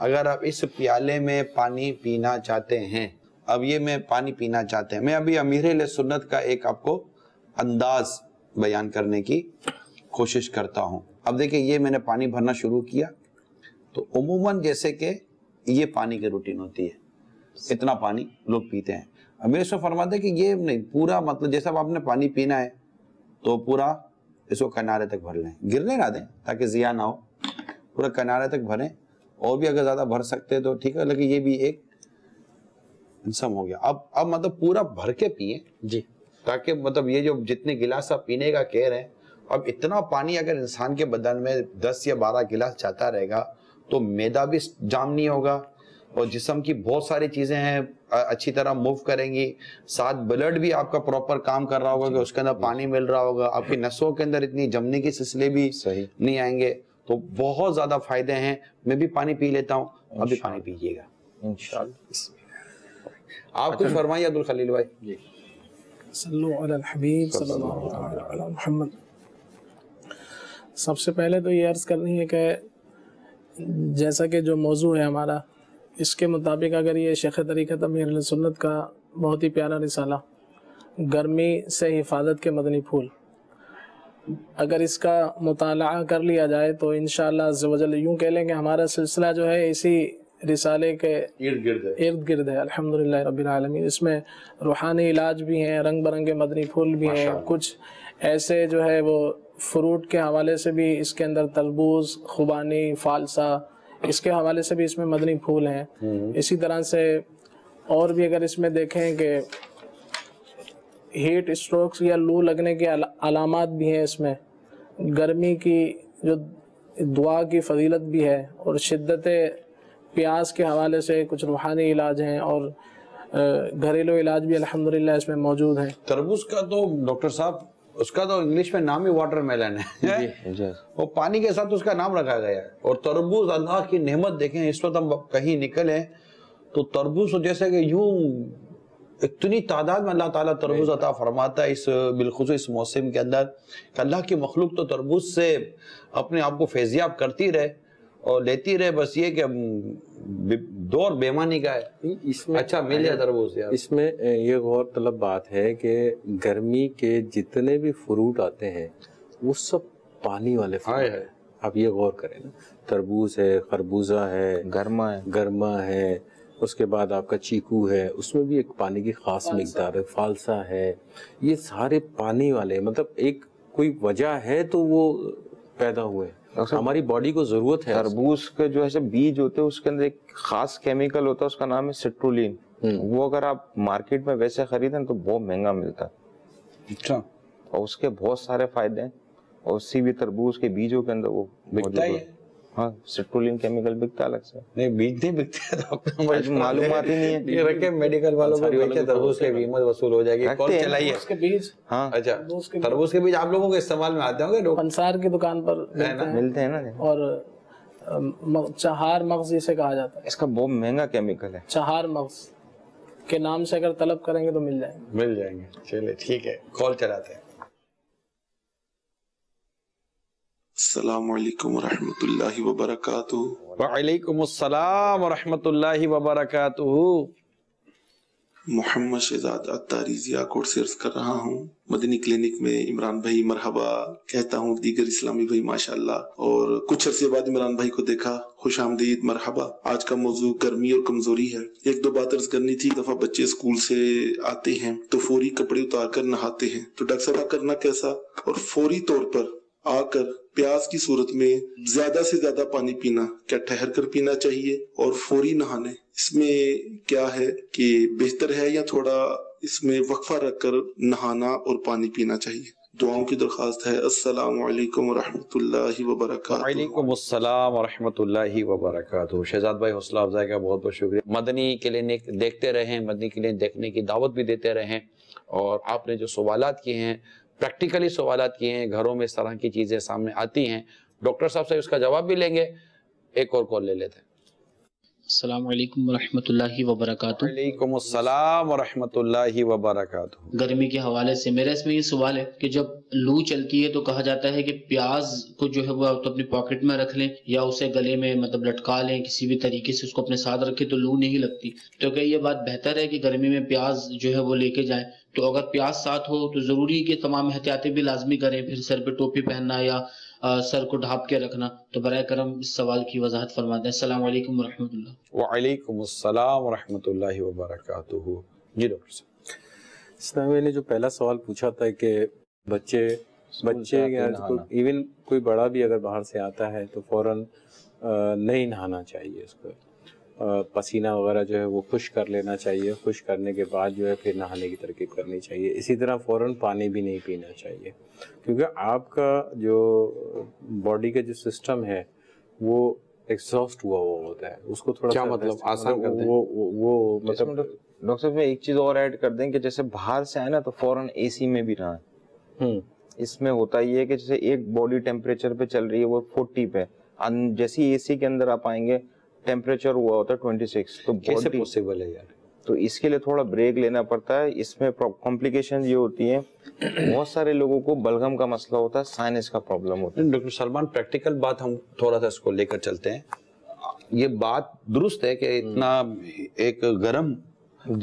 E: अगर आप इस प्याले में पानी पीना चाहते हैं अब ये मैं पानी पीना चाहते हैं। मैं अभी अमीर सुन्नत का एक आपको अंदाज बयान करने की कोशिश करता हूँ। अब देखिए, ये मैंने पानी भरना शुरू किया तो उमूमन जैसे कि ये पानी की रूटीन होती है। इतना पानी लोग पीते हैं। अब मेरे से फरमाते कि ये नहीं, पूरा मतलब जैसा आपने पानी पीना है तो पूरा इसको किनारे तक भर लें। गिरने ना दें, ताकि जिया ना हो। पूरा किनारे तक भरें, और भी अगर ज़्यादा भर सकते हैं तो ठीक है, लेकिन ये भी एक इंसम हो गया। अब अब मतलब पूरा भर के पिए।
B: जी।
E: ताकि मतलब ये जो जितने गिलास आप पीने का कह रहे हैं अब इतना पानी अगर इंसान के बदन में 10 या 12 गिलास जाता रहेगा तो मैदा भी जाम नहीं होगा और जिस्म की बहुत सारी चीज़ें हैं अच्छी तरह मूव करेंगी। साथ ब्लड भी आपका प्रॉपर काम कर रहा होगा कि उसके अंदर पानी मिल रहा होगा। आपकी नसों के अंदर इतनी जमने की सिलसिले भी
C: सही।
E: नहीं आएँगे। तो बहुत ज़्यादा फ़ायदे हैं। मैं भी पानी पी लेता हूँ। अभी पानी पीजिएगा। आप कुछ फरमाइए अब्दुल खलील भाई।
A: सल्लु अलल हबीब सल्लल्लाहु तआला अला सबसे पहले तो ये अर्ज़ करनी है कि जैसा कि जो मौजू है हमारा, इसके मुताबिक अगर ये शेख तरीक़त अमीर सुन्नत का बहुत ही प्यारा रिसाला, गर्मी से हिफाजत के मदनी फूल। अगर इसका मुताला कर लिया जाए तो इन शजल यूँ कह लें कि हमारा सिलसिला जो है इसी रिसाले के
E: इर्द गिर्द
A: इर्द गिर्द है। अल्हम्दुलिल्लाह रब्बिल आलमीन। इसमें रूहानी इलाज भी हैं रंग बिरंगे मदनी फूल भी हैं कुछ ऐसे जो है वो फ्रूट के हवाले से भी इसके अंदर तरबूज खुबानी फालसा इसके हवाले से भी इसमें मदनी फूल हैं। इसी तरह से और भी अगर इसमें देखें कि हीट स्ट्रोक्स या लू लगने के अला- अलामात भी हैं इसमें। गर्मी की जो दुआ की फजीलत भी है और शिद्दत प्यास के हवाले से कुछ रूहानी इलाज हैं और घरेलू इलाज भी अल्हम्दुलिल्लाह इसमें मौजूद है।
E: तरबूज का तो डॉक्टर साहब उसका तो इंग्लिश में नाम ही वाटरमेलन है। वो पानी के साथ उसका नाम रखा गया है। और तरबूज अल्लाह की नेमत देखें इस वक्त हम कहीं निकले तो तरबूज तो जैसे कि यूँ इतनी तादाद में अल्लाह ताला तरबूज अता फरमाता है इस बिलखुसूस इस मौसम के अंदर अल्लाह की मखलूक तो तरबूज से अपने आप को फैजियाब करती रहे। और लेती रहे बस ये कि दौर बेमानी का है।
B: इसमें
E: अच्छा मिल जाए तरबूज यार।
B: इसमें ये गौर तलब बात है कि गर्मी के जितने भी फ्रूट आते हैं वो सब पानी वाले फ्रूट हैं। आप ये गौर करें ना तरबूज है खरबूजा है
C: गर्मा है।
B: गर्मा है उसके बाद आपका चीकू है उसमें भी एक पानी की खास मकदार है फालसा है। ये सारे पानी वाले मतलब एक कोई वजह है तो वो पैदा हुए। हमारी बॉडी को ज़रूरत है
C: तरबूज के जो है बीज होते हैं उसके अंदर एक खास केमिकल होता है उसका नाम है सिट्रोलिन वो अगर आप मार्केट में वैसे खरीदें तो बहुत महँगा मिलता है।
E: अच्छा।
C: और उसके बहुत सारे फ़ायदे हैं और उसी भी तरबूज के बीजों के अंदर वो
E: बिकता ही। है
C: सिट्रोलिन केमिकल बिकता अलग से।
E: नहीं बीज नहीं बिकते तो आपको
C: आज मालूमात ही। नहीं है।
E: ये रखे मेडिकल वालों को बेचे तरबूज के कीमत वसूल हो जाएगी
C: हैं।
E: चलाइए?
A: उसके बीज?
C: हाँ।
E: अच्छा
A: तरबूज के-
E: बीज। आप लोगों के इस्तेमाल में आते होंगे
A: पंसार की दुकान पर
C: मिलते हैं। ना।
A: और चहार मगज इसे कहा जाता है।
C: इसका बहुत महँगा केमिकल है।
A: चहार मगज के नाम से अगर तलब करेंगे तो मिल जाएँगे।
E: मिल जाएँगे। चलिए ठीक है कॉल चलाते हैं।
F: असलकम वरहमतुल्लाहि वबरकातुहू
E: वालेकुम अस्सलाम व रहमतुल्लाहि
F: मोहम्मद शहजाद अत्तारी जियाकोट से अर्ज़ कर रहा हूँ मदनी क्लिनिक में इमरान भाई मरहबा कहता हूँ दीगर इस्लामी भाई माशाल्लाह और कुछ अरसे बाद इमरान भाई को देखा खुश आमदीद मरहबा आज का मौजू गर्मी और कमज़ोरी है एक दो बात अर्ज़ करनी थी दफ़ा बच्चे स्कूल से आते हैं तो फौरी कपड़े उतार कर नहाते हैं तो डॉक्टर साहब करना कैसा और फौरी तौर पर आकर प्यास की सूरत में ज़्यादा से ज़्यादा पानी पीना, क्या ठहर कर पीना चाहिए और फौरी नहाने? इसमें क्या है कि बेहतर है या थोड़ा इसमें वक्फा रखकर नहाना और पानी पीना चाहिए? दुआओं की दरखास्त है, अस्सलाम वालेकुम रहमतुल्लाहि व बरकातहू
E: वालेकुम अस्सलाम रहमतुल्लाहि व बरकातहू शहजाद भाई, हौसला अफजाई का बहुत बहुत शुक्रिया। मदनी क्लिनिक देखते रहें, मदनी क्लिनिक देखने की दावत भी देते रहें। और आपने जो सवाल किए हैं प्रैक्टिकली सवाल किए हैं घरों में इस तरह की चीज़ें सामने आती हैं। डॉक्टर साहब से उसका जवाब भी लेंगे। एक और कॉल ले लेते हैं।
G: असलकम वरहमतुल्लाहि वबरकातुहू।
E: वालेकुम अस्सलाम व रहमतुल्लाहि व बरकातहू
G: गर्मी के हवाले से मेरा इसमें ये सवाल है कि जब लू चलती है तो कहा जाता है कि प्याज को जो है वो आप तो अपने पॉकेट में रख लें या उसे गले में मतलब लटका लें किसी भी तरीके से उसको अपने साथ रखें तो लू नहीं लगती। तो क्या ये बात बेहतर है कि गर्मी में प्याज जो है वो लेके जाएँ? तो अगर प्याज साथ हो तो ज़रूरी है कि तमाम एहतियातें भी लाजमी करें फिर सर पे टोपी पहनना या आ, सर को ढाप के रखना। तो बर करम इस सवाल की वजाहत फरमा दें अल्लाम वरहमतुल्लाह
E: वालेकुम अस्सलाम व रहमतुल्लाहि व बरकातहू जी डॉक्टर साहब।
B: इसमें मैंने जो पहला सवाल पूछा था कि बच्चे बच्चे। इवन कोई बड़ा भी अगर बाहर से आता है तो फ़ौरन नहीं नहाना चाहिए उसको पसीना वगैरह जो है वो खुश कर लेना चाहिए। खुश करने के बाद जो है फिर नहाने की तरकीब करनी चाहिए। इसी तरह फ़ौरन पानी भी नहीं पीना चाहिए। क्योंकि आपका जो बॉडी का जो सिस्टम है वो एग्जॉस्ट हुआ हुआ होता है। उसको थोड़ा
E: क्या मतलब? आसान कर दें।
B: वो वो, वो मतलब
C: डॉक्टर साहब एक चीज़ और ऐड कर दें कि जैसे बाहर से आए ना तो फ़ौरन एसी में भी ना
B: हम्म।
C: इसमें होता ये है कि जैसे एक बॉडी टेम्परेचर पे चल रही है वो 40 पे। जैसे ही एसी के अंदर आप आएँगे टेम्परेचर हुआ होता है 26 तो
E: कैसे पॉसिबल है यार?
C: तो इसके लिए थोड़ा ब्रेक लेना पड़ता है। इसमें कॉम्प्लिकेशन ये होती है बहुत सारे लोगों को बलगम का मसला होता है साइनस का प्रॉब्लम होता है।
E: डॉक्टर सलमान प्रैक्टिकल बात हम थोड़ा सा इसको लेकर चलते हैं। ये बात दुरुस्त है कि इतना एक गर्म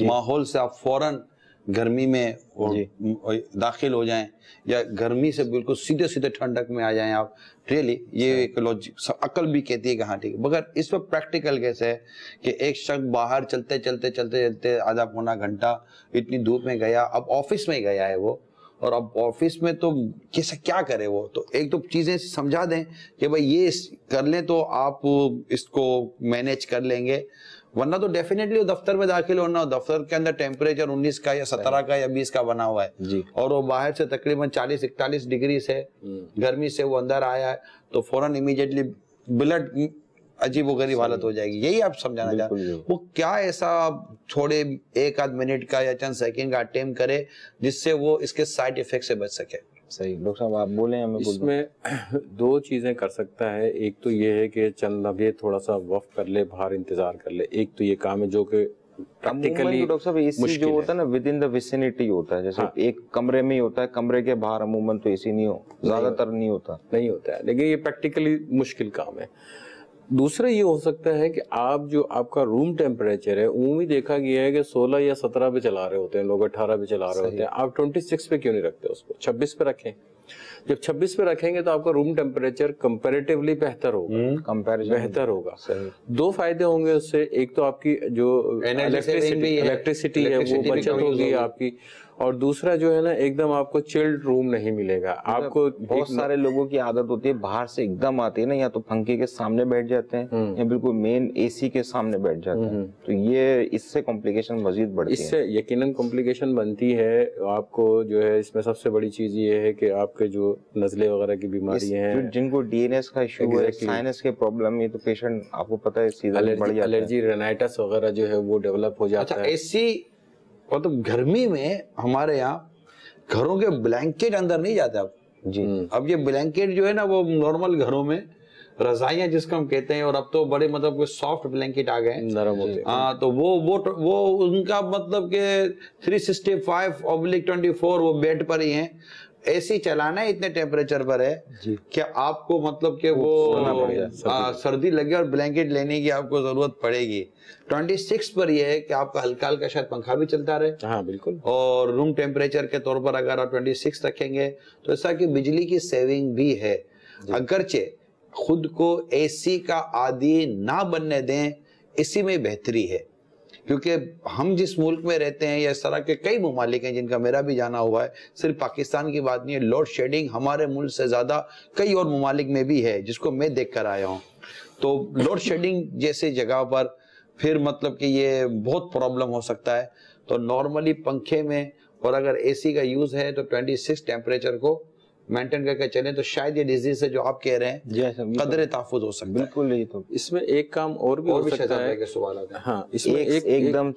E: माहौल से आप फ़ौरन गर्मी में और दाखिल हो जाएँ या गर्मी से बिल्कुल सीधे सीधे ठंडक में आ जाएँ आप। रियली ये एक लॉजिक अकल भी कहती है कि हाँ ठीक है। मगर इस पर प्रैक्टिकल कैसे है कि एक शख्स बाहर चलते चलते चलते चलते आधा पौना घंटा इतनी धूप में गया अब ऑफ़िस में गया है वो। और अब ऑफ़िस में तो कैसे क्या करे वो? तो एक तो चीज़ें समझा दें कि भाई ये कर लें तो आप इसको मैनेज कर लेंगे। वरना तो डेफिनेटली वो दफ्तर में दाखिल होना हो दफ्तर के अंदर टेम्परेचर 19 का या 17 का या 20 का बना हुआ है।
C: जी।
E: और वो बाहर से तकरीबन 40 41 डिग्री से गर्मी से वो अंदर आया है तो फ़ौरन इमीडिएटली ब्लड अजीब गरीब हालत हो जाएगी। यही आप समझाना चाह रहे हैं। वो क्या ऐसा थोड़े एक आध मिनट का या चंद सेकंड का अटेम्प करे जिससे वो इसके साइड इफ़ेक्ट से बच सके?
C: सही। डॉक्टर साहब आप बोले या मैं बोल दूँ?
B: इसमें दो चीज़ें कर सकता है। एक तो ये है कि चंद लम्हे थोड़ा सा वफ कर ले बाहर इंतज़ार कर ले। एक तो ये काम है जो कि प्रैक्टिकली
C: डॉक्टर साहब एसी जो होता है ना विद इन द विसिनिटी होता है। जैसे
B: हाँ।
C: एक कमरे में ही होता है कमरे के बाहर अमूमन तो इसी नहीं हो ज़्यादातर नहीं होता।
B: नहीं होता है। लेकिन ये प्रैक्टिकली मुश्किल काम है। दूसरा ये हो सकता है कि आप जो आपका रूम टेम्परेचर है उम्मीद देखा गया है कि 16 या 17 पे चला रहे होते हैं लोग 18 पे चला रहे होते हैं। आप 26 पे क्यों नहीं रखते उसको? 26 पे रखें। जब 26 पे रखेंगे तो आपका रूम टेम्परेचर कंपेरेटिवली बेहतर होगा। बेहतर होगा। दो फ़ायदे होंगे उससे। एक तो आपकी जो
E: भी है,
B: इलेक्ट्रिसिटी है वो बचत होगी। आपकी। और दूसरा जो है ना एकदम आपको चिल्ड रूम नहीं मिलेगा। आपको
C: बहुत सारे लोगों की आदत होती है बाहर से एकदम आते हैं ना या तो पंखे के सामने बैठ जाते हैं
B: हम्म।
C: या बिल्कुल मेन एसी के सामने बैठ जाते हैं। तो ये इससे कॉम्प्लिकेशन मजीद बढ़ती है।
B: इससे यकीनन कॉम्प्लिकेशन बनती है। आपको जो है इसमें सबसे बड़ी चीज़ ये है कि आपके जो नजले वगैरह की बीमारी है।
C: जिनको डीएनएस का इशू है. साइनस के प्रॉब्लम है तो पेशेंट आपको पता है
B: एलर्जी रेनाइटिस वगैरह जो है वो डेवलप हो
E: अच्छा
B: जाता है
E: ऐसी तो गर्मी में हमारे यहाँ घरों के ब्लैंकेट अंदर नहीं जाते अब
C: जी।
E: अब ये ब्लैंकेट जो है ना वो नॉर्मल घरों में रजाइयाँ जिसको हम कहते हैं और अब तो बड़े मतलब सॉफ्ट ब्लैंकेट आ गए हैं।
B: नरम होते हैं।
E: तो वो वो वो उनका मतलब के 365 ऑब्लिक 24 वो बेड पर ही हैं। एसी चलाना है इतने टेम्परेचर पर है कि आपको मतलब कि वो आ, सर्दी लगे और ब्लैंकेट लेने की आपको ज़रूरत पड़ेगी। 26 पर यह है कि आपका हल्का हल्का शायद पंखा भी चलता रहे।
B: हाँ बिल्कुल।
E: और रूम टेम्परेचर के तौर पर अगर आप 26 रखेंगे तो ऐसा कि बिजली की सेविंग भी है। अगरचे खुद को एसी का आदि ना बनने दें इसी में बेहतरी है। क्योंकि हम जिस मुल्क में रहते हैं या इस तरह के कई ममालिक हैं जिनका मेरा भी जाना हुआ है, सिर्फ़ पाकिस्तान की बात नहीं है लोड शेडिंग हमारे मुल्क से ज़्यादा कई और ममालिक में भी है, जिसको मैं देख कर आया हूँ। तो लोड शेडिंग जैसे जगह पर फिर मतलब कि ये बहुत प्रॉब्लम हो सकता है। तो नॉर्मली पंखे में और अगर एसी का यूज़ है तो 26 टेम्परेचर को मेंटेन करके चले तो शायद ये डिज़ीज़ से जो आप कह रहे हैं
C: जी सर, बिल्कुल।
E: कदर तहफुज हो सकता है।
C: बिल्कुल ये तो।
B: इसमें एक काम और भी
E: और
B: हो
E: भी
B: सकता है।
E: सवाल हाँ।
B: इसमें
C: एक,
B: एक, एक
C: एकदम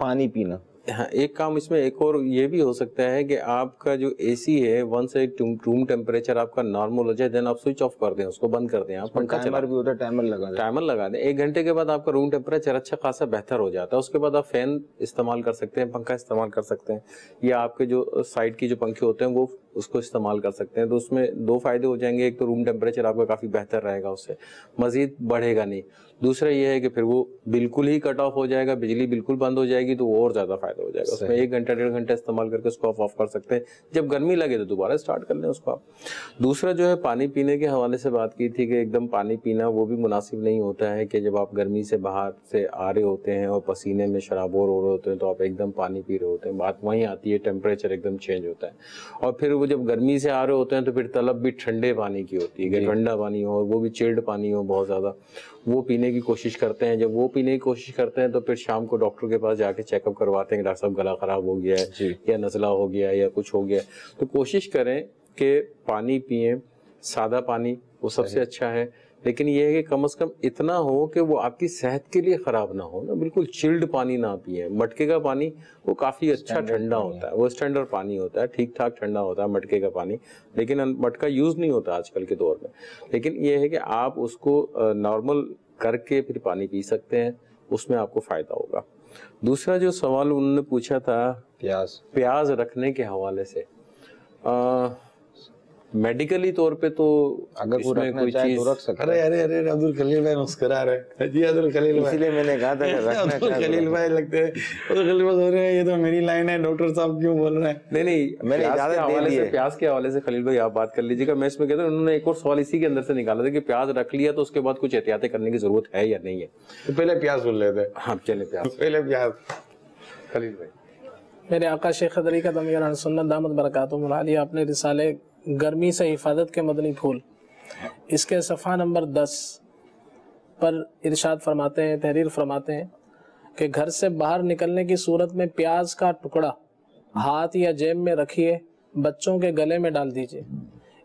C: पानी पीना।
B: हाँ एक काम इसमें एक और ये भी हो सकता है कि आपका जो एसी है वन से रूम टेम्परेचर आपका नॉर्मल हो जाए देन आप स्विच ऑफ़ कर दें उसको बंद कर दें। आप पंखा चला
C: टाइमर भी होता है टाइमर लगा दें।
B: टाइमर लगा दें। एक घंटे के बाद आपका रूम टेम्परेचर अच्छा खासा बेहतर हो जाता है। उसके बाद आप फ़ैन इस्तेमाल कर सकते हैं पंखा इस्तेमाल कर सकते हैं। या आपके जो साइड की जो पंखे होते हैं वो उसको इस्तेमाल कर सकते हैं। तो उसमें दो फ़ायदे हो जाएँगे। एक तो रूम टेम्परेचर आपका काफ़ी बेहतर रहेगा उससे। मजीद बढ़ेगा नहीं। दूसरा ये है कि फिर वो बिल्कुल ही कट ऑफ़ हो जाएगा बिजली बिल्कुल बंद हो जाएगी तो और ज़्यादा फ़ायदा हो जाएगा। उसमें एक घंटा डेढ़ घंटा इस्तेमाल करके उसको ऑफ़ ऑफ़ कर सकते हैं। जब गर्मी लगे तो दोबारा स्टार्ट कर लें उसको आप। दूसरा जो है पानी पीने के हवाले से बात की थी कि एकदम पानी पीना वो भी मुनासिब नहीं होता है कि जब आप गर्मी से बाहर से आ रहे होते हैं और पसीने में शराबोर हो रहे होते हैं तो आप एकदम पानी पी रहे होते हैं। बात वहीं आती है टेम्परेचर एकदम चेंज होता है। और फिर वो जब गर्मी से आ रहे होते हैं तो फिर तलब भी ठंडे पानी की होती है ठंडा पानी हो और वो भी चिल्ड पानी हो बहुत ज़्यादा। वो पीने की कोशिश करते हैं जब वो पीने की कोशिश करते हैं तो फिर शाम को डॉक्टर के पास जाके चेकअप करवाते हैं कि डॉक्टर साहब गला खराब हो गया है या नजला हो गया है या कुछ हो गया है। तो कोशिश करें कि पानी पिए सादा पानी वो सबसे अच्छा है। लेकिन ये है कि कम से कम इतना हो कि वो आपकी सेहत के लिए खराब ना हो ना बिल्कुल चिल्ड पानी ना पिए। मटके का पानी वो काफ़ी अच्छा ठंडा होता है। वो स्टैंडर्ड पानी होता है ठीक ठाक ठंडा होता है मटके का पानी लेकिन मटका यूज़ नहीं होता आजकल के दौर में। लेकिन ये है कि आप उसको नॉर्मल करके फिर पानी पी सकते हैं उसमें आपको फ़ायदा होगा। दूसरा जो सवाल उन्होंने पूछा था
C: प्याज।
B: प्याज रखने के हवाले से मेडिकली तौर पे तो
C: अगर कोई
B: इसमें
C: रखना
B: कोई
C: चाहे
B: चीज़
C: तो रख सकता
E: अरे अरे अरे अब्दुल खलील भाई मुस्कुरा रहे हैं। जी अब्दुल खलील भाई।
C: इसलिए मैंने कहा था कि रखना
E: अब्दुल खलील भाई लगते हैं अब्दुल खलील भाई बोल रहे हैं ये तो मेरी लाइन है डॉक्टर साहब क्यों बोल रहे हैं?
B: नहीं नहीं
C: मैंने
B: प्याज
C: इजाज़त
B: के
C: दे
B: हवाले से प्याज के हवाले से खलील भाई आप बात कर लीजिएगा। मैं इसमें कहता हूँ उन्होंने एक और सवाल इसी के अंदर से निकाला था कि प्याज रख लिया तो उसके बाद कुछ एहतियातें करने की ज़रूरत है या नहीं है।
E: तो पहले प्याज बोल रहे थे।
B: हाँ चले प्याज।
E: पहले प्याज।
B: खलील भाई।
A: मेरे आका शेख तरीक़त अमीर सुन्नत दामद बरकातुम अली अपने रिसाले गर्मी से हिफाजत के मदनी फूल। इसके सफ़ा नंबर दस पर इरशाद फरमाते हैं, तहरीर फरमाते हैं कि घर से बाहर निकलने की सूरत में प्याज का टुकड़ा हाथ या जेब में रखिए, बच्चों के गले में डाल दीजिए।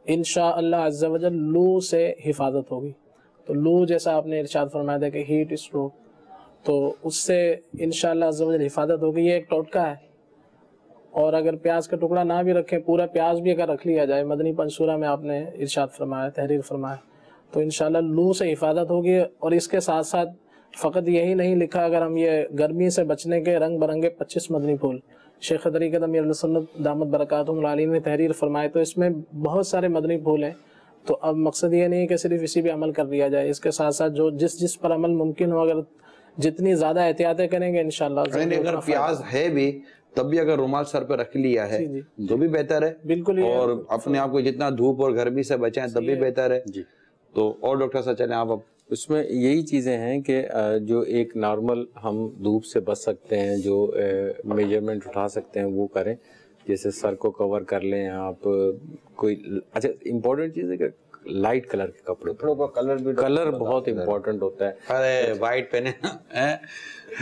A: इन अल्लाह लू से हिफाजत होगी। तो लू जैसा आपने इरशाद फरमाया था कि हीट स्ट्रोक तो उससे इन हिफाजत होगी। ये एक टोटका है। और अगर प्याज का टुकड़ा ना भी रखें पूरा प्याज भी अगर रख लिया जाए मदनी पंसूरा में आपने इरशाद फरमाया तहरीर फरमाया तो इन लू से हिफाजत होगी और इसके साथ साथ फ़कत यही नहीं लिखा अगर हम ये गर्मी से बचने के रंग बरंगे पच्चीस मदनी फूल शेख तरीक़त अमीर सुन्नत दामद बरक़ातुमलाली ने तहरीर फरमाए तो इसमें बहुत सारे मदनी फूल हैं। तो अब मकसद ये नहीं है कि सिर्फ़ इसी पे अमल कर लिया जाए इसके साथ साथ जो जिस जिस पर अमल मुमकिन हो अगर जितनी ज़्यादा एहतियातें करेंगे इन
E: अगर प्याज है भी तब भी अगर रुमाल सर पे रख लिया है
A: जी,
E: तो भी बेहतर है।
A: बिल्कुल
E: और अपने आप को जितना धूप और गर्मी से बचाएँ तब भी बेहतर है।
B: जी।
E: तो और डॉक्टर साहब चले आप
B: उसमें यही चीज़ें हैं कि जो एक नॉर्मल हम धूप से बच सकते हैं जो मेज़रमेंट उठा सकते हैं वो करें। जैसे सर को कवर कर लें आप कोई अच्छा इम्पोर्टेंट चीज़ है कि लाइट कलर के कपड़े
C: कपड़ों का कलर भी
B: कलर बहुत इम्पोर्टेंट होता है।
E: अरे व्हाइट पहने हैं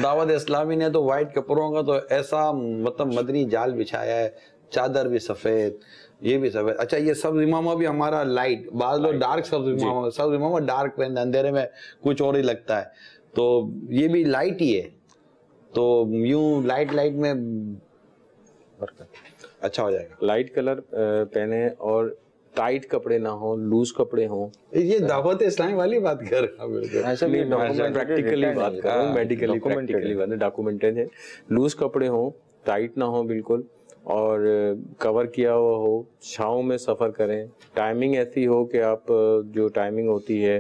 E: दावत इस्लामी ने तो व्हाइट कपड़ों का तो ऐसा मतलब मदनी जाल बिछाया है चादर भी सफ़ेद ये भी सफ़ेद। अच्छा ये सब्ज इमामा भी हमारा लाइट बाद लोग डार्क सब्ज इमामा सब्ज इमामा डार्क पहनते अंधेरे में कुछ और ही लगता है। तो ये भी लाइट ही है। तो यूँ लाइट लाइट में अच्छा हो जाएगा।
B: लाइट कलर पहने और टाइट कपड़े ना हो लूज कपड़े हों।
E: ये दावत इस्लामी वाली बात कर रहा हूँ बिल्कुल
C: ऐसा
B: प्रैक्टिकली बात कर रहा हूँ मेडिकली प्रैक्टिकली बात डॉक्यूमेंटेड है। लूज कपड़े हों टाइट ना हो बिल्कुल और कवर किया हुआ हो छाँव में सफ़र करें। टाइमिंग ऐसी हो कि आप जो टाइमिंग होती है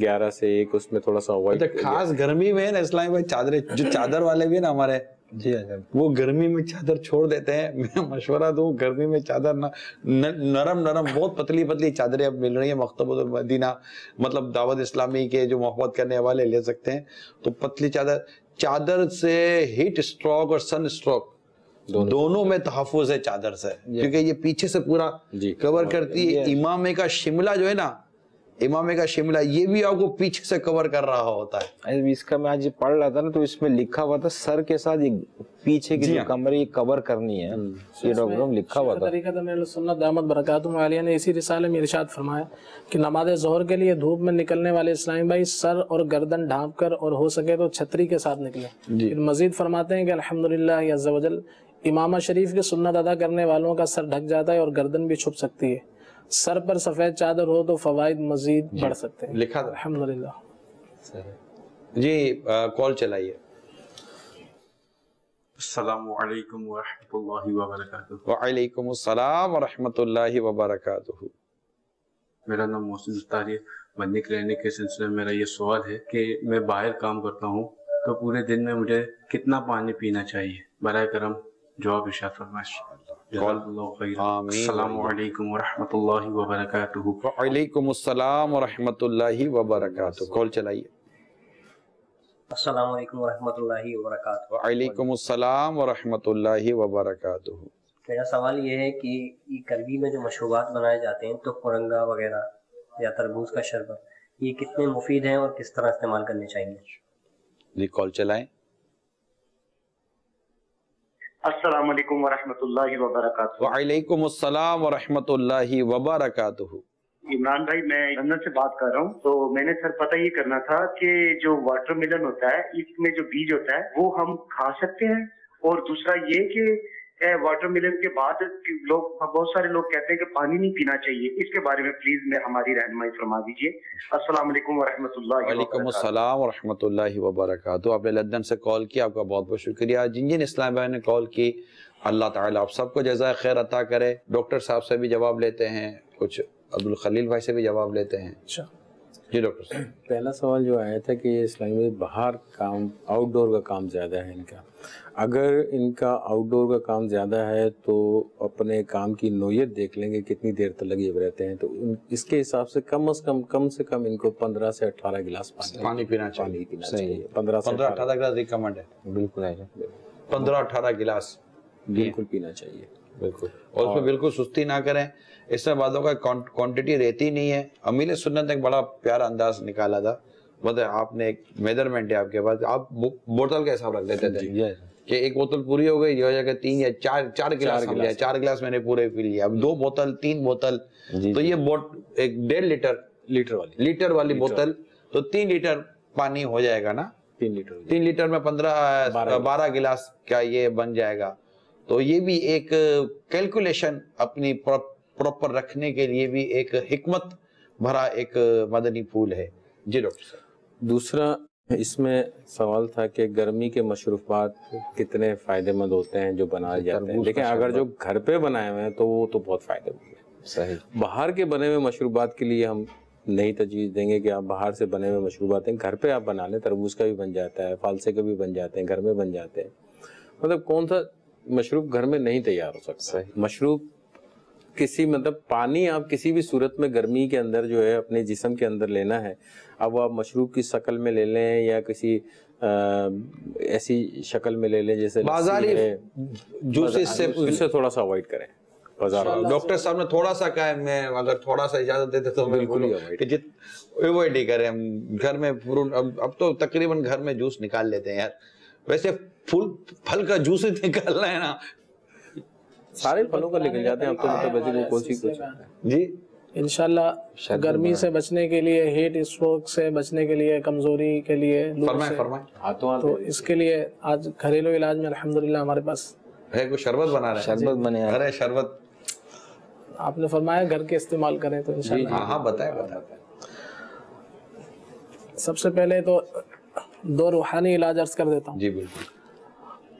B: ग्यारह से एक उसमें थोड़ा सा अवॉइड
E: अच्छा खास गर्मी में है ना इस्लामी भाई चादरें जो चादर वाले भी है ना हमारे
C: जी अच्छा
E: वो गर्मी में चादर छोड़ देते हैं। मैं मशवरा दूँ गर्मी में चादर ना न, नरम नरम बहुत पतली पतली चादरें अब मिल रही है मकतबुल मदीना मतलब दावत इस्लामी के जो मोहब्बत करने वाले ले सकते हैं। तो पतली चादर चादर से हीट स्ट्रोक और सन स्ट्रोक दोनों, दोनों में तहफुज है चादर से। क्योंकि ये पीछे से पूरा कवर करती है। इमामे का शिमला जो है ना इमामे का शिमला ये भी आपको पीछे से कवर कर रहा होता है।
C: इसका मैं आज पढ़ रहा था ना तो इसमें लिखा हुआ था सर के साथ ये पीछे की
E: जी हाँ।
C: कमर ये कवर करनी है। ये डॉक्टर लिखा हुआ था।
A: तरीका मेरे सुन्नत दामद बरकातुम आलिया ने इसी रिसाले में इरशाद फरमाया कि नमाज़ जहर के लिए धूप में निकलने वाले इस्लामी भाई सर और गर्दन ढांप कर और हो सके तो छतरी के साथ निकले। फिर मजीद फरमाते हैं कि अल्हम्दुलिल्लाह अज़्ज़वजल इमामा शरीफ की सुन्नत अदा करने वालों का सर ढक जाता है और गर्दन भी छुप सकती है। सर पर सफ़ेद चादर हो तो फवाइद मजीद बढ़ सकते हैं।
E: लिखा था?
A: अल्हम्दुलिल्लाह।
E: जी कॉल चलाइए।
H: वरहमतुल्लाहि वबरकातुहू। मेरा नाम मोहसिन है। क्लिनिक के सिलसिले में मेरा ये सवाल है कि मैं बाहर काम करता हूँ तो पूरे दिन में मुझे कितना पानी पीना चाहिए? बर करम जवाब वरहमतुल्लाहि
E: कॉल चलाइए
I: अस्सलाम वालेकुम वरहमतुल्लाहि
E: वालेकुम अस्सलाम
I: मेरा सवाल ये है कि गर्मी में जो मशरूबात बनाए जाते हैं तो खुरंगा वगैरह या तरबूज का शरबत ये कितने मुफीद हैं और किस तरह इस्तेमाल करने चाहिए?
E: जी कॉल चलाएँ।
J: अस्सलाम वालेकुम वरहमतुल्लाहि वबरकातुहू
E: वालेकुम अस्सलाम व रहमतुल्लाहि
J: इमरान भाई मैं लंदन से बात कर रहा हूँ। तो मैंने सर पता ये करना था कि जो वाटरमेलन होता है इसमें जो बीज होता है वो हम खा सकते हैं? और दूसरा ये कि वाटरमेलन के बाद लोग बहुत सारे लोग कहते हैं कि पानी नहीं पीना चाहिए। इसके बारे में प्लीज़ मैं हमारी रहनुमाई फरमा दीजिए। अस्सलाम वालेकुम वरहमतुल्लाहि
E: वालेकुम
J: वबरकातुहू।
E: अस्सलाम व रहमतुल्लाहि व बरकातुहू आपने लंदन से कॉल किया आपका बहुत बहुत शुक्रिया। जिन जिन इस्लाम भाई ने कॉल की अल्लाह ताला आप सबको जज़ा खैर अता करे। डॉक्टर साहब से भी जवाब लेते हैं कुछ अब्दुल खलील भाई से भी जवाब लेते हैं।
A: अच्छा।
E: जी डॉक्टर साहब।
B: पहला सवाल जो आया था कि ये इस्लामी बाहर काम आउटडोर का काम ज़्यादा है इनका। अगर इनका आउटडोर का काम ज़्यादा है तो अपने काम की नोयत देख लेंगे कितनी देर तक लगे हुए रहते हैं। तो इसके हिसाब से कम से कम कम से कम इनको पंद्रह से अठारह गिलास पानी
E: पानी पीना चाहिए।
B: पंद्रह से अठारह।
E: गिलास रिकमेंड है।
C: बिल्कुल है।
E: पंद्रह अठारह गिलास।
B: बिल्कुल पीना चाहिए।
E: बिल्कुल। और उसमें बिल्कुल सुस्ती ना करें। इसमें बातों का क्वांटिटी रहती नहीं है। अमीर सुन्नत ने एक बड़ा प्यारा अंदाज निकाला था। मतलब आपने एक मेज़रमेंट है आपके पास आप बोतल का हिसाब रख लेते थे। कि एक बोतल पूरी हो गई हो जाएगा तीन या चार चार गिलास हम लिया चार गिलास मैंने पूरे पी लिया अब दो बोतल तीन बोतल तो ये बोट एक डेढ़ लीटर
B: लीटर वाली।
E: लीटर वाली बोतल तो तीन लीटर पानी हो जाएगा ना?
B: तीन लीटर
E: तीन लीटर में पंद्रह बारह। गिलास का ये बन जाएगा। तो ये भी एक कैलकुलेशन अपनी प्रॉपर रखने के लिए भी एक हिकमत भरा एक मदनी फूल है। जी डॉक्टर साहब।
B: दूसरा इसमें सवाल था कि गर्मी के मशरूफात कितने फ़ायदेमंद होते हैं जो बनाए जाते हैं। लेकिन अगर जो घर पे बनाए हुए हैं तो वो तो बहुत फ़ायदेमंद है।
C: सही।
B: बाहर के बने हुए मशरूबात के लिए हम नई तजवीज़ देंगे कि आप बाहर से बने हुए मशरूबात हैं घर पे आप बना लें तरबूज का भी बन जाता है फालसे के भी बन जाते हैं घर में बन जाते हैं। मतलब कौन सा मशरूब घर में नहीं तैयार हो सकता? मशरूब किसी मतलब पानी आप किसी भी सूरत में गर्मी के अंदर जो है अपने जिस्म के अंदर लेना है। अब वो आप मशरूब की शक्ल में ले लें या किसी ऐसी शक्ल में ले लें जैसे
E: बाजारी जूसेस से
B: उससे थोड़ा सा अवॉइड करें।
E: डॉक्टर साहब ने थोड़ा सा कहा है मैं अगर थोड़ा सा इजाज़त देते तो
B: बिल्कुल
E: कि जित अवॉइड ही करें। हम घर में फ्रूट अब अब तो तकरीबन घर में जूस निकाल लेते हैं यार। वैसे फूल फल का जूस ही निकालना है ना।
B: सारे फलों का निकल जाते हैं अब तो मतलब वैसे वो कौन सी कुछ
E: जी।
A: इंशाल्लाह गर्मी से बचने के लिए हीट स्ट्रोक से बचने के लिए कमज़ोरी के लिए
E: फरमाए फरमाए।
B: हाथों
A: तो इसके लिए आज घरेलू इलाज में अल्हम्दुलिल्लाह हमारे पास।
E: है कोई शरबत बना रहे
C: शरबत बने हैं।
E: अरे शरबत।
A: आपने फरमाया घर के इस्तेमाल करें तो इंशाल्लाह।
E: हाँ हाँ बताए बताए।
A: सबसे पहले तो दो रूहानी इलाज अर्ज़ कर देता हूँ।
E: जी बिल्कुल।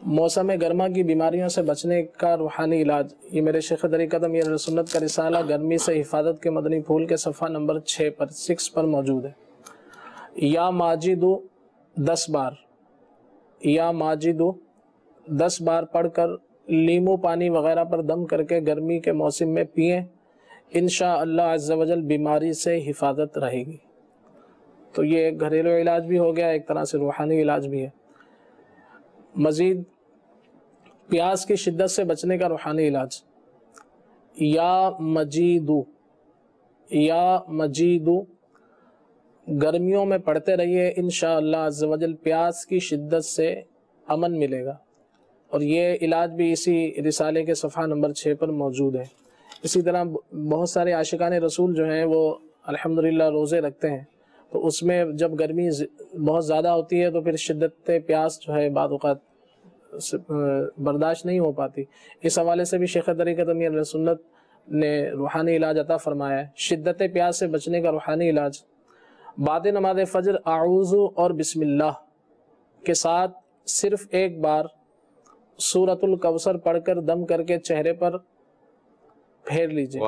A: मौसम गर्मा की बीमारियों से बचने का रूहानी इलाज। ये मेरे शेख तरीक़त अमीर सुन्नत का रिसाला गर्मी से हिफाजत के मदनी फूल के सफ़ा नंबर छः पर, सिक्स पर मौजूद है। या माजिदो दस बार, या माजिदो दस बार पढ़कर लीमू पानी वगैरह पर दम करके गर्मी के मौसम में पिए इन अल्लाह बीमारी से हिफाजत रहेगी। तो ये घरेलू इलाज भी हो गया, एक तरह से रूहानी इलाज भी है। मज़ीद प्यास की शिद्दत से बचने का रूहानी इलाज। या मजीदू या मजीदू, गर्मियों में पढ़ते रहिए इन शजल प्यास की शिद्दत से अमन मिलेगा। और ये इलाज भी इसी रिसाले के सफ़ा नंबर छः पर मौजूद है। इसी तरह बहुत सारे आशिकान रसूल जो हैं, वो अल्हम्दुलिल्लाह रोज़े रखते हैं। तो उसमें जब गर्मी बहुत ज़्यादा होती है तो फिर शिद्दत प्यास जो है बाद बर्दाश्त नहीं हो पाती। इस हवाले से भी शेख अमीर सुन्नत ने रूहानी इलाज अता फरमाया है। शिद्दत प्यास से बचने का रूहानी इलाज। बाद नमाज़ फ़जर आऊज़ु और बिस्मिल्लाह के साथ सिर्फ़ एक बार सूरतुल कवसर पढ़कर दम करके चेहरे पर फेर लीजिए।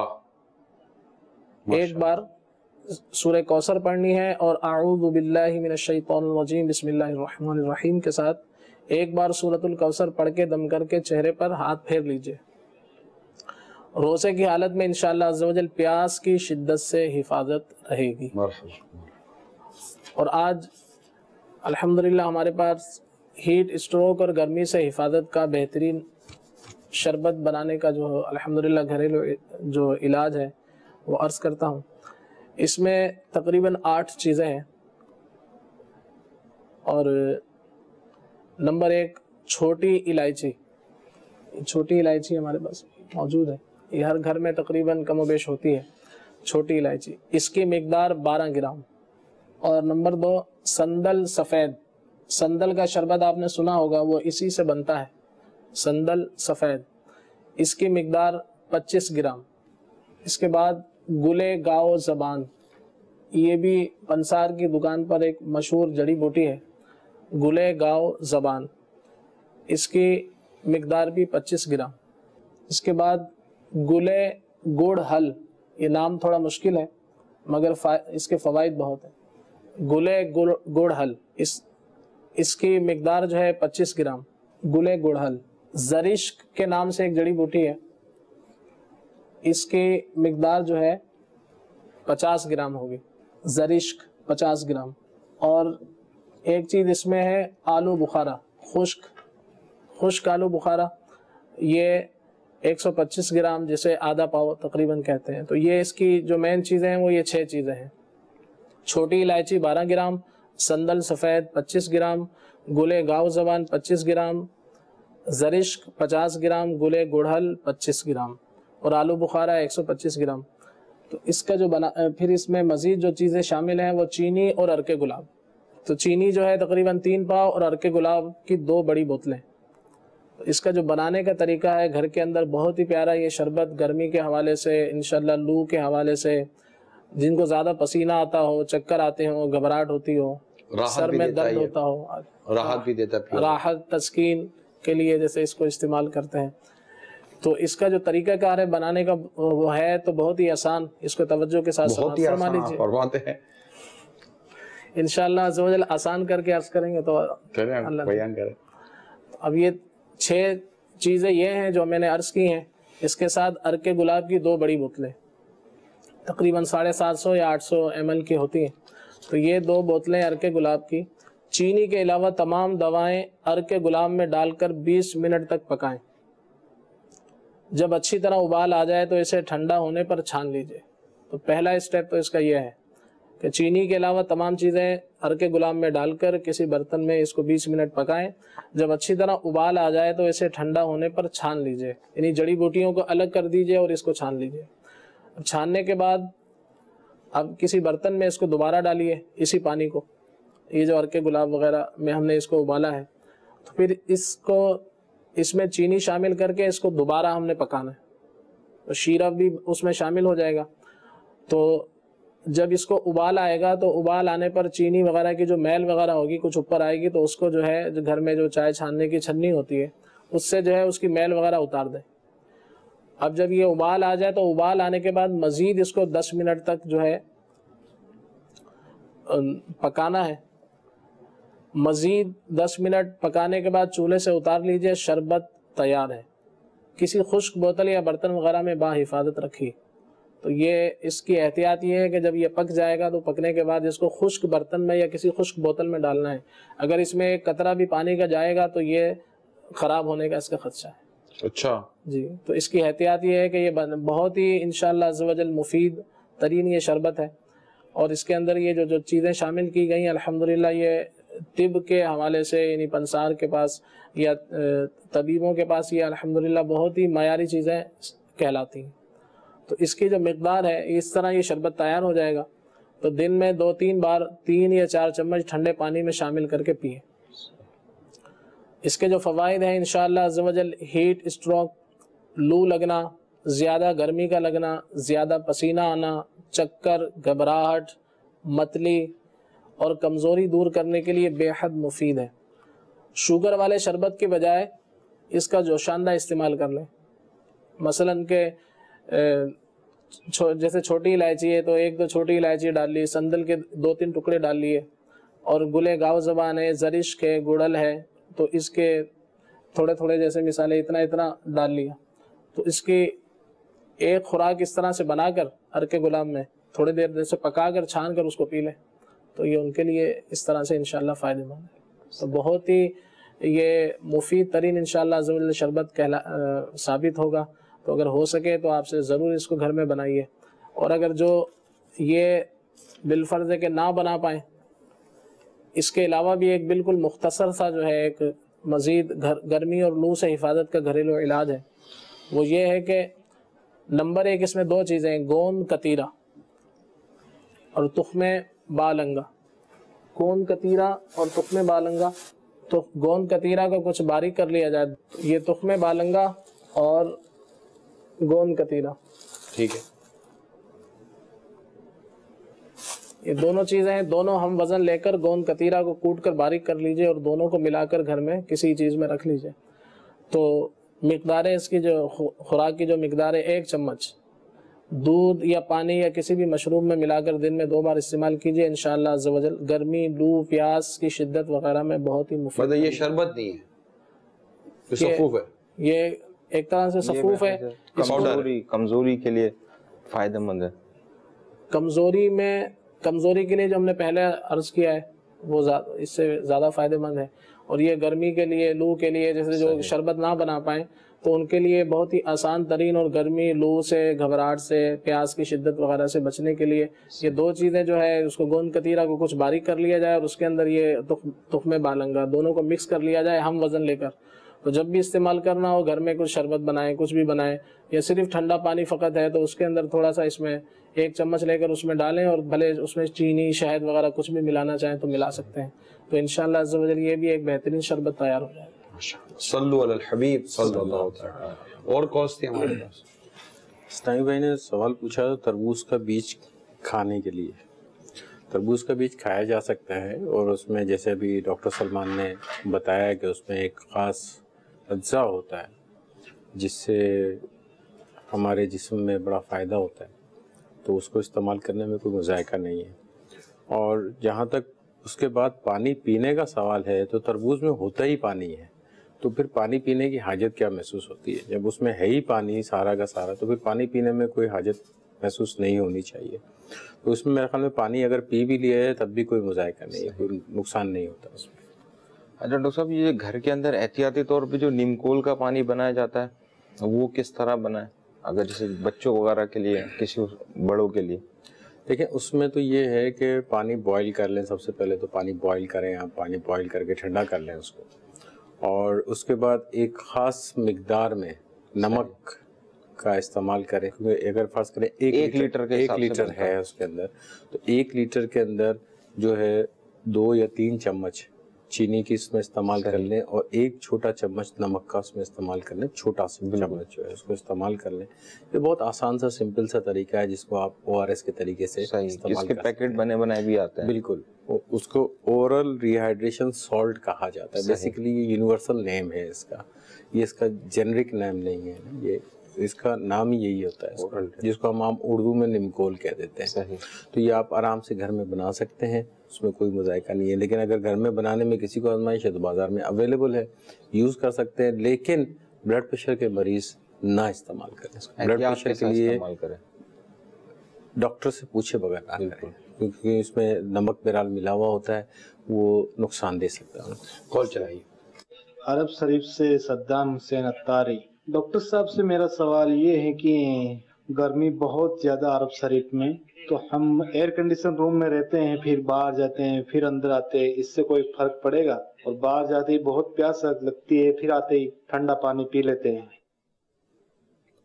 A: एक बार सूर्य कौसर पढ़नी है और आऊबिल्लाजीम बिस्मिल्लाहिर्रहमानिर्रहीम के साथ एक बार सूरतुल कौसर पढ़ के दम करके चेहरे पर हाथ फेर लीजिए। रोज़े की हालत में इंशाल्लाह प्यास की शिद्दत से हिफाजत रहेगी। और आज, अल्हम्दुलिल्लाह हमारे पास हीट स्ट्रोक और गर्मी से हिफाजत का बेहतरीन शरबत बनाने का जो अल्हम्दुलिल्लाह घरेलू जो इलाज है, वो अर्ज़ करता हूँ। इसमें तकरीबन आठ चीज़ें हैं। और नंबर एक, छोटी इलायची। छोटी इलायची हमारे पास मौजूद है। ये हर घर में तकरीबन कम बेश होती है, छोटी इलायची। इसकी मकदार 12 ग्राम। और नंबर दो, संदल सफ़ेद। संदल का शरबत आपने सुना होगा, वो इसी से बनता है। संदल सफ़ेद। इसकी मकदार 25 ग्राम। इसके बाद गुले गाओ जबान। ये भी पंसार की दुकान पर एक मशहूर जड़ी बूटी है। गुले गाओ जबान। इसकी मकदार भी 25 ग्राम। इसके बाद गुले गुड़ हल, ये नाम थोड़ा मुश्किल है, मगर इसके फ़वाद बहुत है। गुले गुड़ गुड़ हल, इस, इसकी मकदार जो है 25 ग्राम। गुले गुड़ हल, जरिश्क के नाम से एक जड़ी बूटी है। इसकी मकदार जो है पचास ग्राम होगी। जरिश्क पचास ग्राम। और एक चीज़ इसमें है, आलू बुखारा। खुश्क खुश्क आलू बुखारा। ये 125 ग्राम जिसे आधा पाव तकरीबन कहते हैं। तो ये इसकी जो मेन चीज़ें हैं, वो ये छह चीज़ें हैं। छोटी इलायची 12 ग्राम, संदल सफ़ेद 25 ग्राम, गुले गाव जबान 25 ग्राम, जरिश्क 50 ग्राम, गुले गुड़हल 25 ग्राम और आलू बुखारा 125 ग्राम। तो इसका जो बना, फिर इसमें मज़ीद जो चीज़ें शामिल हैं, वो चीनी और अरके गुलाब। तो चीनी जो है तकरीबन तीन पाव और अरके गुलाब की दो बड़ी बोतलें। इसका जो बनाने का तरीका है घर के अंदर बहुत ही प्यारा ये शरबत गर्मी के हवाले से इनशाला लू के हवाले से जिनको ज़्यादा पसीना आता हो चक्कर आते हो घबराहट होती हो सर में दर्द होता हो
E: राहत भी देता है
A: राहत तस्कीन के लिए जैसे इसको इस्तेमाल करते हैं। तो इसका जो तरीका कार है बनाने का वो है तो बहुत ही आसान इसको तवज्जो के साथ बहुत ही फरमा लीजिए। हैं। इनशाला आसान करके अर्ज़ करेंगे तो
E: बयान करें।
A: अब ये छह चीज़ें ये हैं जो मैंने अर्ज़ की हैं। इसके साथ अरके गुलाब की दो बड़ी बोतलें। तकरीबन साढ़े सात सौ या आठ सौ एम की होती हैं। तो ये दो बोतलें अरके गुलाब की। चीनी के अलावा तमाम दवाएँ अर्के गुलाब में डालकर 20 मिनट तक पकाएँ। जब अच्छी तरह उबाल आ जाए तो इसे ठंडा होने पर छान लीजिए। तो पहला स्टेप तो इसका यह है। कि चीनी के अलावा तमाम चीज़ें अर्के गुलाम में डालकर किसी बर्तन में इसको 20 मिनट पकाएँ। जब अच्छी तरह उबाल आ जाए तो इसे ठंडा होने पर छान लीजिए। यानी जड़ी बूटियों को अलग कर दीजिए और इसको छान लीजिए। छानने के बाद अब किसी बर्तन में इसको दोबारा डालिए इसी पानी को। ये जो अर्के गुलाब वगैरह में हमने इसको उबाला है। तो फिर इसको इसमें चीनी शामिल करके इसको दोबारा हमने पकाना है। तो शीरा भी उसमें शामिल हो जाएगा। तो जब इसको उबाल आएगा तो उबाल आने पर चीनी वगैरह की जो मैल वगैरह होगी, कुछ ऊपर आएगी तो उसको जो है, जो घर में जो चाय छानने की छन्नी होती है, उससे जो है, उसकी मैल वगैरह उतार दें। अब जब ये उबाल आ जाए तो उबाल आने के बाद मज़ीद इसको 10 मिनट तक जो है पकाना है। मज़ीद 10 मिनट पकाने के बाद चूल्हे से उतार लीजिए, शरबत तैयार है। किसी खुश्क बोतल या बर्तन वगैरह में बाहिफाजत रखी तो ये इसकी एहतियात ये है कि जब ये पक जाएगा तो पकने के बाद इसको खुश्क बर्तन में या किसी खुश्क बोतल में डालना है। अगर इसमें एक कतरा भी पानी का जाएगा तो ये ख़राब होने का इसका खदशा है।
C: अच्छा।
A: जी तो इसकी एहतियात ये है कि ये बहुत ही इनशाला मुफीद तरीन ये शरबत है। और इसके अंदर ये जो जो चीज़ें शामिल की गई हैं अल्हम्दुलिल्लाह ये तिब के हवाले से यानी पंसार के पास या तबीबों के पास ये अल्हम्दुलिल्लाह बहुत ही मायारी चीज़ें कहलाती हैं। तो इसकी जो मकदार है, इस तरह ये शरबत तैयार हो जाएगा। तो दिन में दो तीन बार, तीन या चार चम्मच ठंडे पानी में शामिल करके पिए। इसके जो फ़वाद हैं इन हीट स्ट्रोक लू लगना, ज़्यादा गर्मी का लगना, ज़्यादा पसीना आना, चक्कर, घबराहट, मतली और कमज़ोरी दूर करने के लिए बेहद मुफीद है। शुगर वाले शरबत के बजाय इसका जोशानदा इस्तेमाल कर लें। मसलन के छो, जैसे छोटी इलायची है तो एक दो छोटी इलायची डाल ली संदल के दो तीन टुकड़े डाल लिए और गुले गाव जबान है जरिश्क है गुड़ल है तो इसके थोड़े थोड़े जैसे मिसालें इतना इतना डाल लिया। तो इसकी एक खुराक इस तरह से बनाकर हर के गुलाम में थोड़ी देर जैसे पका कर छान कर उसको पी लें तो ये उनके लिए इस तरह से इनशाला फ़ायदेमंद है। तो बहुत ही ये मुफीद तरीन अज़्ज़वजल शरबत कहला साबित होगा। तो अगर हो सके तो आपसे ज़रूर इसको घर में बनाइए। और अगर जो ये बिलफर्ज है कि ना बना पाए, इसके अलावा भी एक बिल्कुल मुख्तसर सा जो है एक मज़ीद घर, गर्मी और लू से हिफाजत का घरेलू इलाज है। वो ये है कि नंबर एक इसमें दो चीज़ें गोंद कतीरा और तुख्मे बालंगा। गोंद कतीरा और तुख्मे बालंगा तो गोंद कतीरा को कुछ बारीक कर लिया जाए। ये तुख्मे बालंगा और गोंद कतीरा
E: ठीक है।
A: ये दोनों चीज़ें हैं दोनों हम वज़न लेकर गोंद कतीरा को कूट कर बारीक कर लीजिए और दोनों को मिलाकर घर में किसी चीज़ में रख लीजिए। तो मकदार इसकी जो खुराक की जो मकदार है एक चम्मच दूध या पानी या किसी भी मशरूब में मिलाकर दिन में दो बार इस्तेमाल कीजिए इन शजल गर्मी लू प्यास की शिद्दत वगैरह में बहुत ही मुफ़्त
E: मतलब ये शरबत नहीं है। ये है।
A: ये एक तरह से सफूफ है।
C: कमज़ोरी कमज़ोरी के लिए फ़ायदेमंद है।
A: कमज़ोरी में कमज़ोरी के लिए जो हमने पहले अर्ज़ किया है वो ज्या- इससे ज़्यादा फ़ायदेमंद है। और ये गर्मी के लिए लू के लिए जैसे जो शरबत ना बना पाए तो उनके लिए बहुत ही आसान तरीन और गर्मी लू से घबराहट से प्यास की शिद्दत वगैरह से बचने के लिए ये दो चीज़ें जो है उसको गोंद कतीरा को कुछ बारीक कर लिया जाए और उसके अंदर ये तुख तुख्मे बालंगा दोनों को मिक्स कर लिया जाए हम वज़न लेकर। तो जब भी इस्तेमाल करना हो घर में कुछ शरबत बनाएँ कुछ भी बनाएँ या सिर्फ़ ठंडा पानी फ़कत है तो उसके अंदर थोड़ा सा इसमें एक चम्मच लेकर उसमें डालें और भले उसमें चीनी शहद वगैरह कुछ भी मिलाना चाहें तो मिला सकते हैं। तो इन शाला ये भी एक बेहतरीन शरबत तैयार हो जाएगा।
E: हबीब और कॉज थी हमारे पास?
B: इस्लामी भाई ने सवाल पूछा तरबूज का बीज खाने के लिए। तरबूज का बीज खाया जा सकता है और उसमें जैसे अभी डॉक्टर सलमान ने बताया कि उसमें एक ख़ास अज्जा होता है, जिससे हमारे जिस्म में बड़ा फ़ायदा होता है तो उसको इस्तेमाल करने में कोई मुजायका नहीं है। और जहाँ तक उसके बाद पानी पीने का सवाल है तो तरबूज में होता ही पानी है तो फिर पानी पीने की हाजत क्या महसूस होती है? जब उसमें है ही पानी, सारा का सारा तो फिर पानी पीने में कोई हाजत महसूस नहीं होनी चाहिए। तो उसमें मेरे ख्याल में पानी अगर पी भी लिया है तब भी कोई मुजायका नहीं है, कोई नुकसान नहीं होता उसमें।
C: डॉक्टर साहब ये घर के अंदर एहतियाती तौर पे जो नीमकोल का पानी बनाया जाता है वो किस तरह बनाए अगर जैसे बच्चों वगैरह के लिए किसी बड़ों के लिए।
B: देखिए उसमें तो ये है कि पानी बॉईल कर लें सबसे पहले तो पानी बॉईल करें आप पानी बॉईल करके ठंडा कर लें उसको। और उसके बाद एक ख़ास मकदार में नमक का इस्तेमाल करें क्योंकि अगर फ़र्ज़ करें एक,
C: एक लीटर के
B: एक लीटर है उसके अंदर तो एक लीटर के अंदर जो है दो या तीन चम्मच चीनी की इसमें इस्तेमाल कर लें और एक छोटा चम्मच नमक का उसमें इस्तेमाल कर लें छोटा सा चम्मच जो है उसको इस्तेमाल कर लें। ये बहुत आसान सा सिंपल सा तरीका है जिसको आप ओआरएस के तरीके से
C: इसके पैकेट बने बनाए भी आते हैं।
B: बिल्कुल। उसको ओरल रिहाइड्रेशन सॉल्ट कहा जाता है। बेसिकली ये यूनिवर्सल नेम है इसका। ये इसका जेनरिक नेम नहीं है ये इसका नाम ही यही होता है जिसको हम आम उर्दू में निमकोल कह देते हैं। तो ये आप आराम से घर में बना सकते हैं। उसमें कोई मजायका नहीं है। लेकिन अगर घर में बनाने में किसी को आजमाइश है तो बाज़ार में अवेलेबल है। यूज़ कर सकते हैं लेकिन ब्लड प्रेशर के मरीज़ ना इस्तेमाल करें। ब्लड प्रेशर
C: के
B: लिए डॉक्टर से पूछे बगैर ना करें क्योंकि इसमें नमक बेराल मिला हुआ होता है वो नुकसान दे सकता है।
E: कॉल चलाइए।
K: अरब शरीफ से सद्दाम हुसैन अत्तारी। डॉक्टर साहब से मेरा सवाल ये है कि गर्मी बहुत ज़्यादा अरब शरीफ में तो हम एयर कंडीशन रूम में रहते हैं फिर बाहर जाते हैं फिर अंदर आते हैं इससे कोई फ़र्क पड़ेगा? और बाहर जाते ही बहुत प्यास लगती है फिर आते ही ठंडा पानी पी लेते हैं।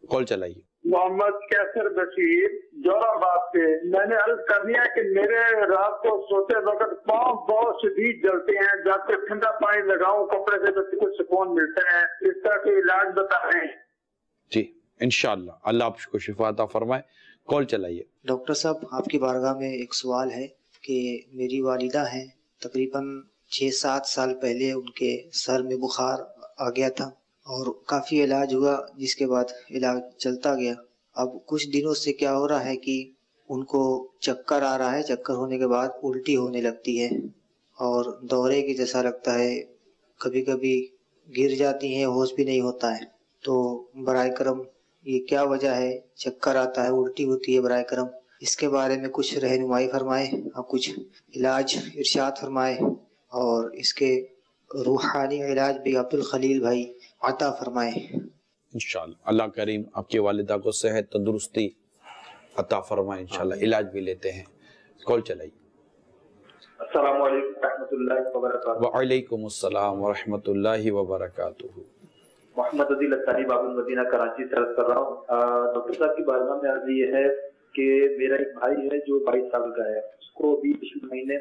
E: कॉल चलाइए।
L: मोहम्मद कैसर बशीर जोराबाद से। मैंने अर्ज़ कर दिया कि मेरे रात को सोते वक्त पाँव बहुत शदीद जलते हैं जब तक ठंडा पानी लगाऊँ कपड़े से तो कुछ सुकून मिलता है। इस तरह के इलाज बताएँ
E: जी इनशाला अल्लाह आपको शिफा अता फरमाए। कॉल चलाइए।
M: डॉक्टर साहब, आपकी बारगाह में एक सवाल है कि मेरी वालिदा हैं। तकरीबन छः सात साल पहले उनके सर में बुखार आ गया था और काफ़ी इलाज हुआ, जिसके बाद इलाज चलता गया। अब कुछ दिनों से क्या हो रहा है कि उनको चक्कर आ रहा है, चक्कर होने के बाद उल्टी होने लगती है और दौरे की जैसा लगता है कभी कभी गिर जाती हैं, होश भी नहीं होता है। तो बरए करम ये क्या वजह है? चक्कर आता है उल्टी होती है बरए करम। इसके बारे में कुछ रहनुमाई फरमाए और कुछ इलाज इरशाद फरमाए। और इसके रूहानी इलाज भी अब्दुल खलील भाई अता फरमाए।
E: इंशाल्लाह अल्लाह करीम आपकी वालिदा को सेहत तंदुरुस्ती अता फरमाए इंशाल्लाह। इलाज भी लेते हैं। कॉल चलाइए
L: अस्सलाम वालेकुम
E: अस्सलाम व रहमतुल्लाहि व बरकातुहू
L: मोहम्मद अदील अत्तारी बाबुल मदीना कराची से कर रहा हूँ। डॉक्टर साहब की बारगाह में अर्ज़ ये है कि मेरा एक भाई है जो बाईस साल का है। उसको अभी पिछले महीने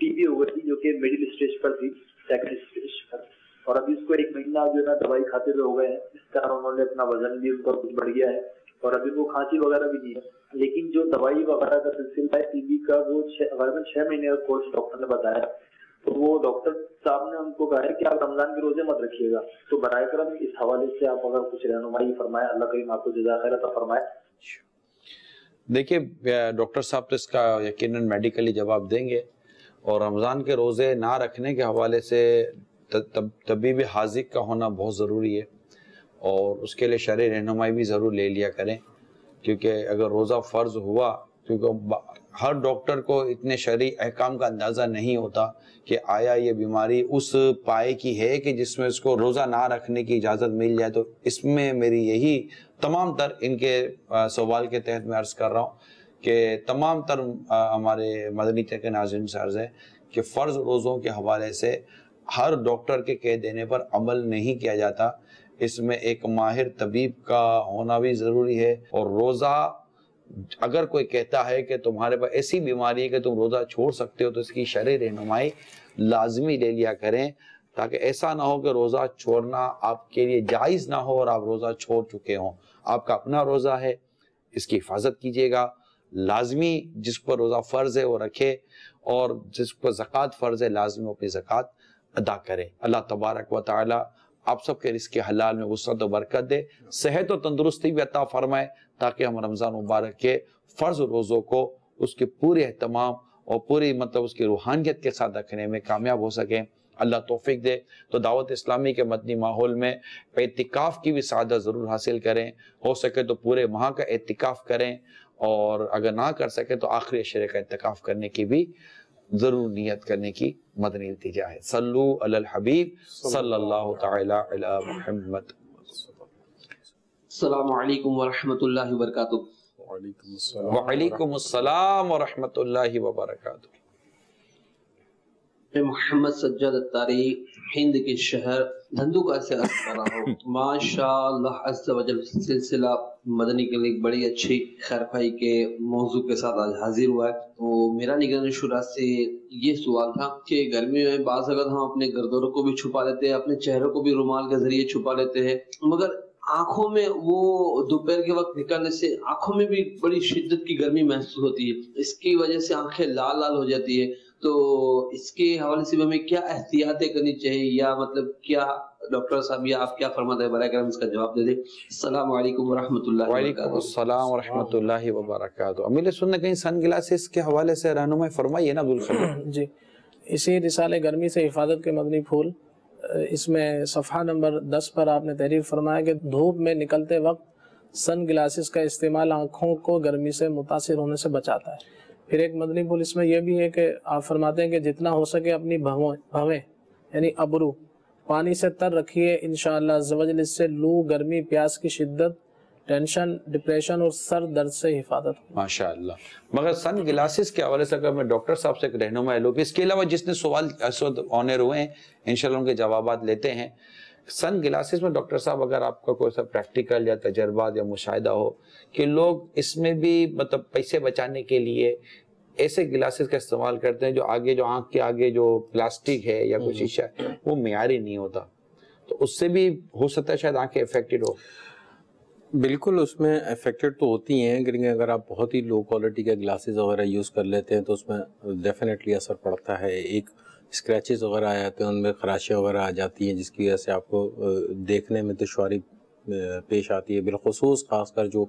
L: टीबी हो गई थी जो कि मिडिल स्टेज पर थी सेकंड स्टेज पर। और अभी उसको एक महीना जो है ना दवाई खाते हुए हो गए हैं। इस कारण उन्होंने अपना वज़न भी उनका कुछ बढ़ गया है। और अभी वो खांसी वगैरह भी नहीं है। लेकिन जो दवाई वगैरह का सिलसिला है टीबी का, वो छह छह महीने का कोर्स डॉक्टर ने बताया तो वो डॉक्टर साहब ने उनको कहा है कि आप रमज़ान के रोज़े मत रखिएगा। तो बरए करम, इस हवाले से आप अगर कुछ रहनुमाई फरमाए, अल्लाह करीम आपको जजा फरमाए।
E: देखिए डॉक्टर साहब तो इसका यकीनन मेडिकली जवाब देंगे। और रमज़ान के रोज़े ना रखने के हवाले से तब भी हाजिक का होना बहुत ज़रूरी है। और उसके लिए शरय रहनुमाई भी ज़रूर ले लिया करें। क्योंकि अगर रोज़ा फ़र्ज़ हुआ, क्योंकि हर डॉक्टर को इतने शरी अहकाम का अंदाज़ा नहीं होता कि आया ये बीमारी उस पाए की है कि जिसमें उसको रोज़ा ना रखने की इजाज़त मिल जाए। तो इसमें मेरी यही तमाम तर इनके सवाल के तहत मैं अर्ज़ कर रहा हूँ कि तमाम तर हमारे मदनी के नाजिन से अर्ज़ है कि फ़र्ज़ रोज़ों के हवाले से हर डॉक्टर के कह देने पर अमल नहीं किया जाता। इसमें एक माहिर तबीब का होना भी ज़रूरी है और रोज़ा अगर कोई कहता है कि तुम्हारे पास ऐसी बीमारी है कि तुम रोज़ा छोड़ सकते हो तो इसकी शरय रहनुमाई लाजमी ले लिया करें, ताकि ऐसा ना हो कि रोज़ा छोड़ना आपके लिए जायज़ ना हो और आप रोज़ा छोड़ चुके हों। आपका अपना रोज़ा है, इसकी हिफाजत कीजिएगा। लाजमी जिस पर रोज़ा फ़र्ज़ है वो रखे, और जिस पर ज़क़़त फ़र्ज़ है, लाजमी अपनी ज़क़़त अदा करें। अल्लाह तबारक व आप सबके रिस्क हलाल में वसत और बरकत दे। सेहत और तंदुरुस्ती भी अता फरमाए, ताकि हम रमज़ान मुबारक के फ़र्ज़ रोज़ों को उसके पूरे अहतमाम और पूरी मतलब उसकी रूहानियत के साथ रखने में कामयाब हो सकें। अल्लाह तौफीक दे। तो दावत इस्लामी के मदनी माहौल में एहतिकाफ़ की भी सादा ज़रूर हासिल करें। हो सके तो पूरे माह का एहतिकाफ़ करें और अगर ना कर सके तो आखिरी अशरे का एहतिकाफ़ करने की भी ज़रूर नियत करने की मदनी इल्तिजा है। सल्लू अलल हबीब सल्लल्लाहु तआला अला मुहम्मद।
N: अस्सलाम वालेकुम वरहमतुल्लाहि वबरकातुहू।
E: वालेकुम अस्सलाम व रहमतुल्लाहि व बरकातुहू
N: मोहम्मद सज्जद अत्तारी हिंद के शहर धंधुका से अर्ज़ कर रहा हूँ। माशाअल्लाह अज़्ज़ व सिलसिला मदनी क्लिनिक बड़ी अच्छी खैरखाई के मौजू के साथ आज हाजिर हुआ है। तो मेरा निगरानी शुरा से ये सवाल था कि गर्मी में बाज अगर हम अपने गर्दनों को भी छुपा लेते हैं, अपने चेहरों को भी रुमाल के ज़रिए छुपा लेते हैं, मगर आँखों में वो दोपहर के वक्त निकलने से आँखों में भी बड़ी शिद्दत की गर्मी महसूस होती है। इसकी वजह से आँखें लाल लाल हो जाती है। तो इसके हवाले से हमें क्या एहतियातें करनी चाहिए या मतलब क्या डॉक्टर साहब या आप क्या फरमाते हैं? बरए करम इसका जवाब दे दें। वरहमतुल्लाहि
E: वबरकातुहू। अमीर कहीं सन ग्लासेस के हवाले से रहनुमाई फरमाइए ना अब्दुल
A: जी इसी रिसाले गर्मी से हिफाजत के मदनी फूल इसमें सफ़ा नंबर दस पर आपने तहरीर फरमाया कि धूप में निकलते वक्त सन ग्लासेस का इस्तेमाल आँखों को गर्मी से मुतासर होने से बचाता है। फिर एक मदनी पुलिस में यह भी है कि आप फरमाते हैं कि जितना हो सके अपनी भवें यानी अबरू, पानी से तर रखिए इन शवजल इससे लू, गर्मी, प्यास की शिद्दत, टेंशन, डिप्रेशन और सर दर्द से हिफाजत।
E: माशा मगर सन ग्लासेस के हवाले से अगर मैं डॉक्टर साहब से रहनुमा लो इसके अलावा जिसने सवाल ऑनर हुए हैं इंशाल्लाह उनके जवाब लेते हैं। सन ग्लासेस में डॉक्टर साहब अगर आपका कोई सा प्रैक्टिकल या तजर्बा या मुशाहिदा हो कि लोग इसमें भी मतलब पैसे बचाने के लिए ऐसे गिलासेस का इस्तेमाल करते हैं जो आगे जो आँख के आगे जो प्लास्टिक है या कोई शीशा है वो म्यारी नहीं होता। तो उससे भी हो सकता है शायद आँखें इफेक्टेड हो।
B: बिल्कुल उसमें अफेक्टेड तो होती हैं लेकिन अगर आप बहुत ही लो क्वालिटी के ग्लासेस वगैरह यूज़ कर लेते हैं तो उसमें डेफिनेटली असर पड़ता है। एक स्क्रैचेस वगैरह आ जाते हैं उनमें खराशियाँ वगैरह आ जाती हैं जिसकी वजह से आपको देखने में दुशारी पेश आती है। बिलखसूस खासकर जो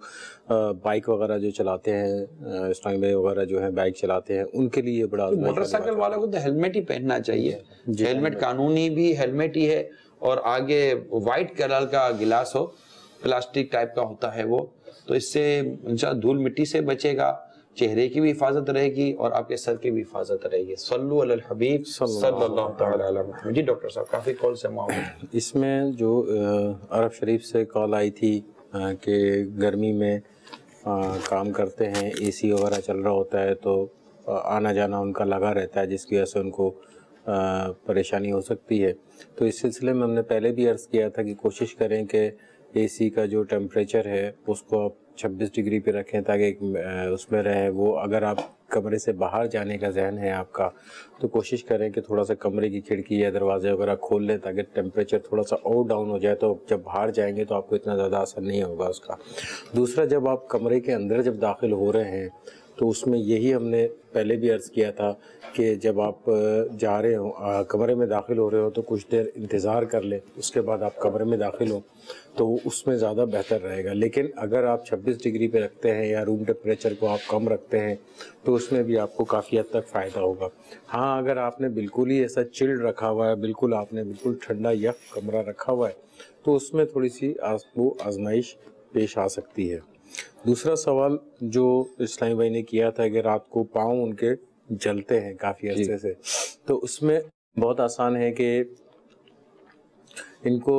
B: बाइक वगैरह जो चलाते हैं स्टाइम वगैरह जो है बाइक चलाते हैं उनके लिए बड़ा
E: मोटरसाइकिल वालों को तो हेलमेट ही पहनना चाहिए। हेलमेट कानूनी भी हेलमेट ही है और आगे वाइट कलर का गिलास हो प्लास्टिक टाइप का होता है वो तो इससे धूल मिट्टी से बचेगा। चेहरे की भी हिफाजत रहेगी और आपके सर की भी हिफाजत रहेगी। सल्लु अल हबीब सल्लल्लाहु जी डॉक्टर साहब काफ़ी कॉल से मामला
B: इसमें जो अरब शरीफ से कॉल आई थी कि गर्मी में आ, काम करते हैं एसी वगैरह चल रहा होता है तो आना जाना उनका लगा रहता है जिसकी वजह से उनको परेशानी हो सकती है। तो इस सिलसिले में हमने पहले भी अर्ज़ किया था कि कोशिश करें कि एसी का जो टेम्परेचर है उसको आप 26 डिग्री पे रखें ताकि उसमें रहे। वो अगर आप कमरे से बाहर जाने का जहन है आपका तो कोशिश करें कि थोड़ा सा कमरे की खिड़की या दरवाजे वगैरह खोल लें ताकि टेम्परेचर थोड़ा सा और डाउन हो जाए। तो जब बाहर जाएँगे तो आपको इतना ज़्यादा असर नहीं होगा उसका। दूसरा, जब आप कमरे के अंदर जब दाखिल हो रहे हैं तो उसमें यही हमने पहले भी अर्ज़ किया था कि जब आप जा रहे हो कमरे में दाखिल हो रहे हो तो कुछ देर इंतज़ार कर लें, उसके बाद आप कमरे में दाखिल हो तो उसमें ज़्यादा बेहतर रहेगा। लेकिन अगर आप 26 डिग्री पे रखते हैं या रूम टेम्परेचर को आप कम रखते हैं तो उसमें भी आपको काफ़ी हद तक फ़ायदा होगा। हाँ अगर आपने बिल्कुल ही ऐसा चिल्ड रखा हुआ है, बिल्कुल आपने बिल्कुल ठंडा यक कमरा रखा हुआ है तो उसमें थोड़ी सी वो आजमाइश पेश आ सकती है। दूसरा सवाल जो इस्लामी भाई ने किया था कि रात को पाँव उनके जलते हैं काफ़ी अर्से से तो उसमें बहुत आसान है कि इनको